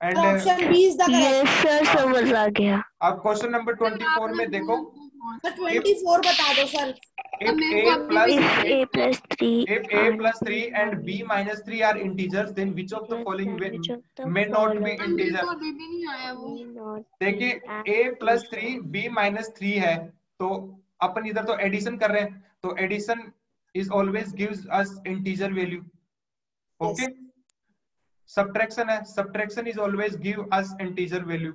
and option B is the ये करेक्ट सर समझ आ गया। अब क्वेश्चन नंबर ट्वेंटी फोर में देखो। सर ट्वेंटी फोर बता दो sir if a plus a plus three if a plus 3 and b minus 3 are integers then which of the following may not be integer? not देखिए a plus three b minus three है तो अपन इधर तो एडिशन कर रहे हैं तो addition is always gives us integer value okay subtraction है subtraction is always give us integer value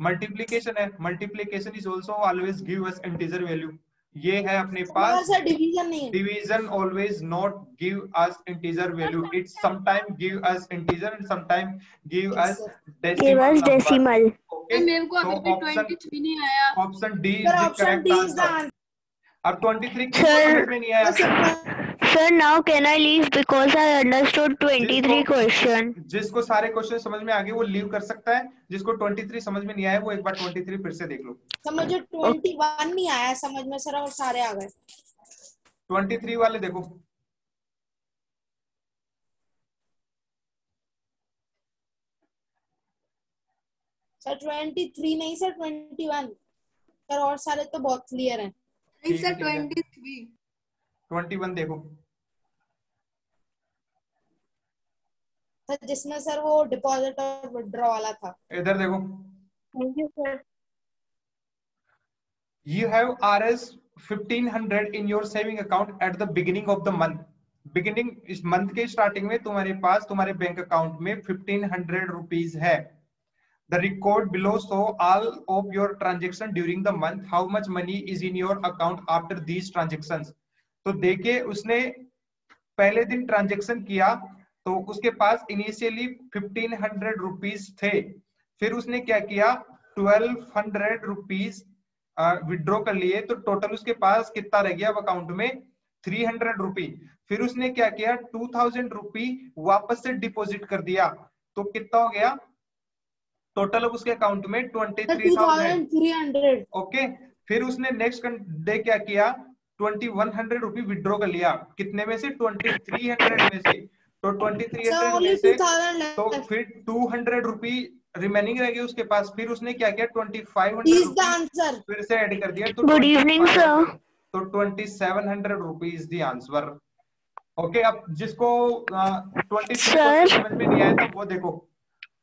multiplication है multiplication is also always give us integer value ये है अपने पास डिवीज़न नहीं है division always not give us integer value it sometime give us integer and sometime give Yes, us sir. decimal give us number. decimal okay मेरे को अभी भी option ट्वेंटी थ्री नहीं आया sir option D is the answer अब 23 किसको में नहीं आया sir now can I leave because i understood 23 जिसको- question. जिसको सारे क्वेश्चन समझ में आ गए वो लीव कर सकता है। जिसको 23 समझ में नहीं आया वो एक बार 23 फिर से देख लो। सर मुझे ट्वेंटी वन नहीं आया समझ में सर और सारे आ गए। 23 वाले देखो। सर ट्वेंटी थ्री नहीं सर ट्वेंटी वन सर और सारे तो बहुत क्लियर हैं। नहीं सर ठीक है। ट्वेंटी थ्री 21 देखो। था जिसमें सर वो डिपॉजिट और विड्रॉ वाला था। इधर देखो। Thank you sir you have R S fifteen hundred in your saving account at the beginning of the month beginning इस मंथ के स्टार्टिंग में तुम्हारे पास तुम्हारे बैंक अकाउंट में फिफ्टीन हंड्रेड रुपीज़ है। The record below so all of your transaction during the month how much money is in your account after these transaction तो देखिए उसने पहले दिन ट्रांजेक्शन किया तो उसके पास इनिशियली फिफ्टीन हंड्रेड रुपीज़ थे। फिर उसने क्या किया? 1200 रुपीस विड्रॉ कर लिए। तो टोटल उसके पास कितना रह गया अकाउंट में? 300 रुपी फिर उसने क्या किया? 2000 रुपी वापस से डिपॉजिट कर दिया। तो कितना हो गया? टोटल अब उसके अकाउंट में twenty three two thousand thousand three hundred okay फिर उसने नेक्स्ट डे क्या किया? Twenty one hundred rupee withdraw कर लिया। कितने में से? ट्वेंटी थ्री हंड्रेड में से। तो ट्वेंटी थ्री हंड्रेड तो फिर टू हंड्रेड रुपी रिमेनिंग रहेगी गई उसके पास। फिर उसने क्या किया? ट्वेंटी फाइव हंड्रेड आंसर फिर से ऐड कर दिया। तो गुड इवनिंग सर तो twenty seven hundred rupees the answer okay अब जिसको ट्वेंटी Sir. समझ में नहीं आया था वो देखो।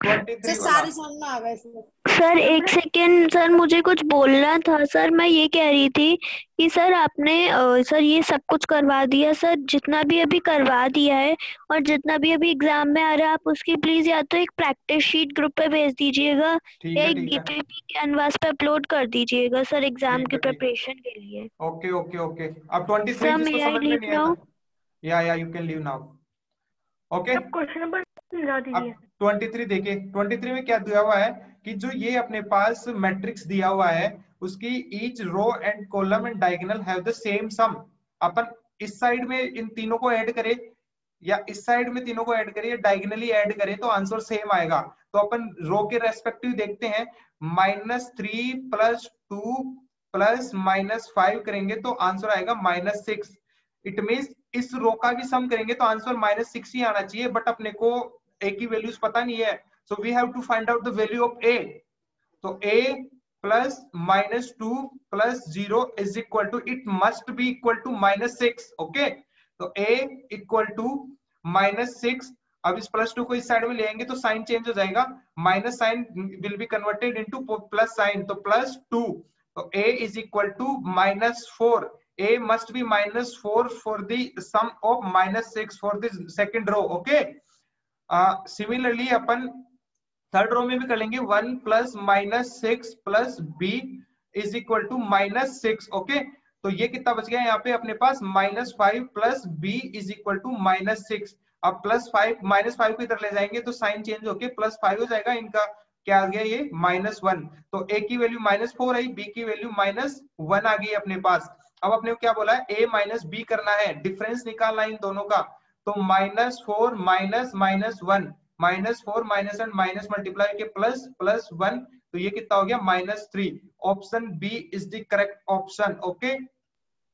सर सारे समझ आ गए सर सर एक सेकेंड सर मुझे कुछ बोलना था सर मैं ये कह रही थी कि सर आपने सर ये सब कुछ करवा दिया सर जितना भी अभी करवा दिया है और जितना भी अभी एग्ज़ाम में आ रहा है आप उसकी प्लीज़ या तो एक प्रैक्टिस शीट ग्रुप पे भेज दीजिएगा या एक डीपीपी कैनवास पे अपलोड कर दीजिएगा सर एग्ज़ाम की। प्रिपरेशन के लिए। Okay okay okay. अब ट्वेंटी थ्री Sir, जिसको may I समझ में या या you can leave now okay question number अब 23 देखिए 23 में क्या दिया हुआ है कि जो ये अपने पास मैट्रिक्स दिया हुआ है उसकी each row and column and diagonal have the same sum अपन इस साइड में इन तीनों को ऐड करें या इस साइड में तीनों को ऐड करें या डायगोनली ऐड करें तो आंसर सेम आएगा। तो अपन रो के रेस्पेक्टिव देखते हैं minus three plus two plus minus five करेंगे तो आंसर आएगा माइनस सिक्स इट मीन्स इस रो का भी सम करेंगे तो आंसर माइनस सिक्स ही आना चाहिए बट अपने को ए की वैल्यूज़ पता नहीं है। So we have to find out the value of A तो A plus minus two plus zero is equal to it must be equal to minus six okay तो A equal to minus six अब इस प्लस टू को इस साइड में ले आएँगे तो साइन चेंज हो जाएगा। Minus sign will be converted into plus sign तो प्लस टू तो a is equal to minus 4 a must be minus 4 for the sum of minus 6 for the okay? Similarly, अपन थर्ड रो में भी कर लेंगे one plus minus six plus B is equal to minus six okay तो ये कितना बच गया यहाँ पे? अपने पास minus five plus B is equal to minus six अब प्लस फाइव माइनस फाइव की इधर ले जाएँगे तो साइन चेंज होके प्लस फाइव हो जाएगा इनका। क्या आ गया ये? माइनस वन तो ए की वैल्यू माइनस फोर आई बी की वैल्यू माइनस वन आ गई अपने पास। अब अपने क्या बोला है? ए माइनस बी करना है। डिफरेंस निकालना है इन दोनों का। तो minus four minus minus one minus four minus one minus multiply के प्लस प्लस वन तो ये कितना हो गया? Minus three option B is the correct option okay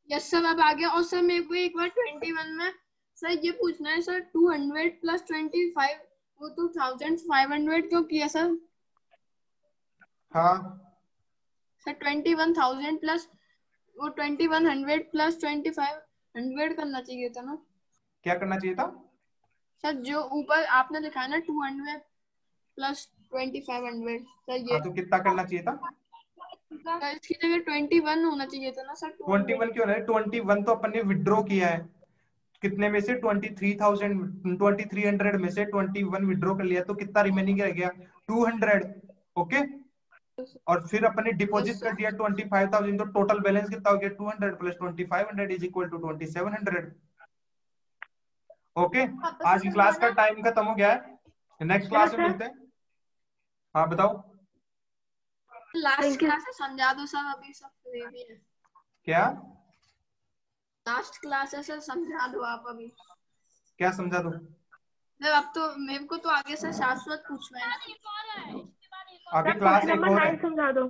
yes sir अब आ गया। और सर मेरे को एक बार ट्वेंटी वन में सर ये पूछना है sir two hundred plus twenty five वो टू थाउज़ेंड फाइव हंड्रेड क्यों किया सर हाँ। Sir twenty one thousand plus वो twenty one hundred plus twenty five hundred करना चाहिए था ना? क्या करना चाहिए था? सर जो ऊपर आपने लिखा है ना two hundred plus twenty five hundred sir ये हाँ, तो कितना करना चाहिए था? सर इसकी जगह ट्वेंटी वन होना चाहिए था ना सर ट्वेंटी वन क्यों है ट्वेंटी वन तो अपन ने विड्रॉ किया है। कितने में से? Twenty three thousand twenty three hundred में से ट्वेंटी वन विड्रॉ कर लिया तो कितना रिमेनिंग रह गया? टू हंड्रेड ओके और फिर अपन डिपॉजिट कर दिया ट्वेंटी फाइव थाउज़ेंड तो टोटल बैलेंस कितना हो गया? Two hundred plus twenty five hundred is equal to twenty seven hundred okay आज की क्लास का टाइम खत्म हो गया है। नेक्स्ट क्लास में मिलते हैं। हाँ बताओ। लास्ट क्लास में समझा दो सर अभी सब फ्री भी है। क्या? लास्ट क्लास है सर समझा दो आप अभी। क्या समझा दो? सर अब तो मेरे को तो आगे से शाश्वत पूछना है। अभी क्लास एक और है। समझा दो।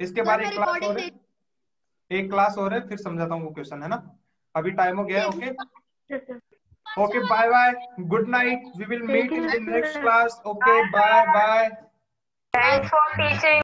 इसके बाद एक क्लास और है। एक क्लास और है फिर समझाता हूँ वो क्वेश्चन है ना? अभी टाइम हो गया है okay Okay, bye bye. Good night. We will meet in the next class. Okay, bye bye. Thanks for teaching.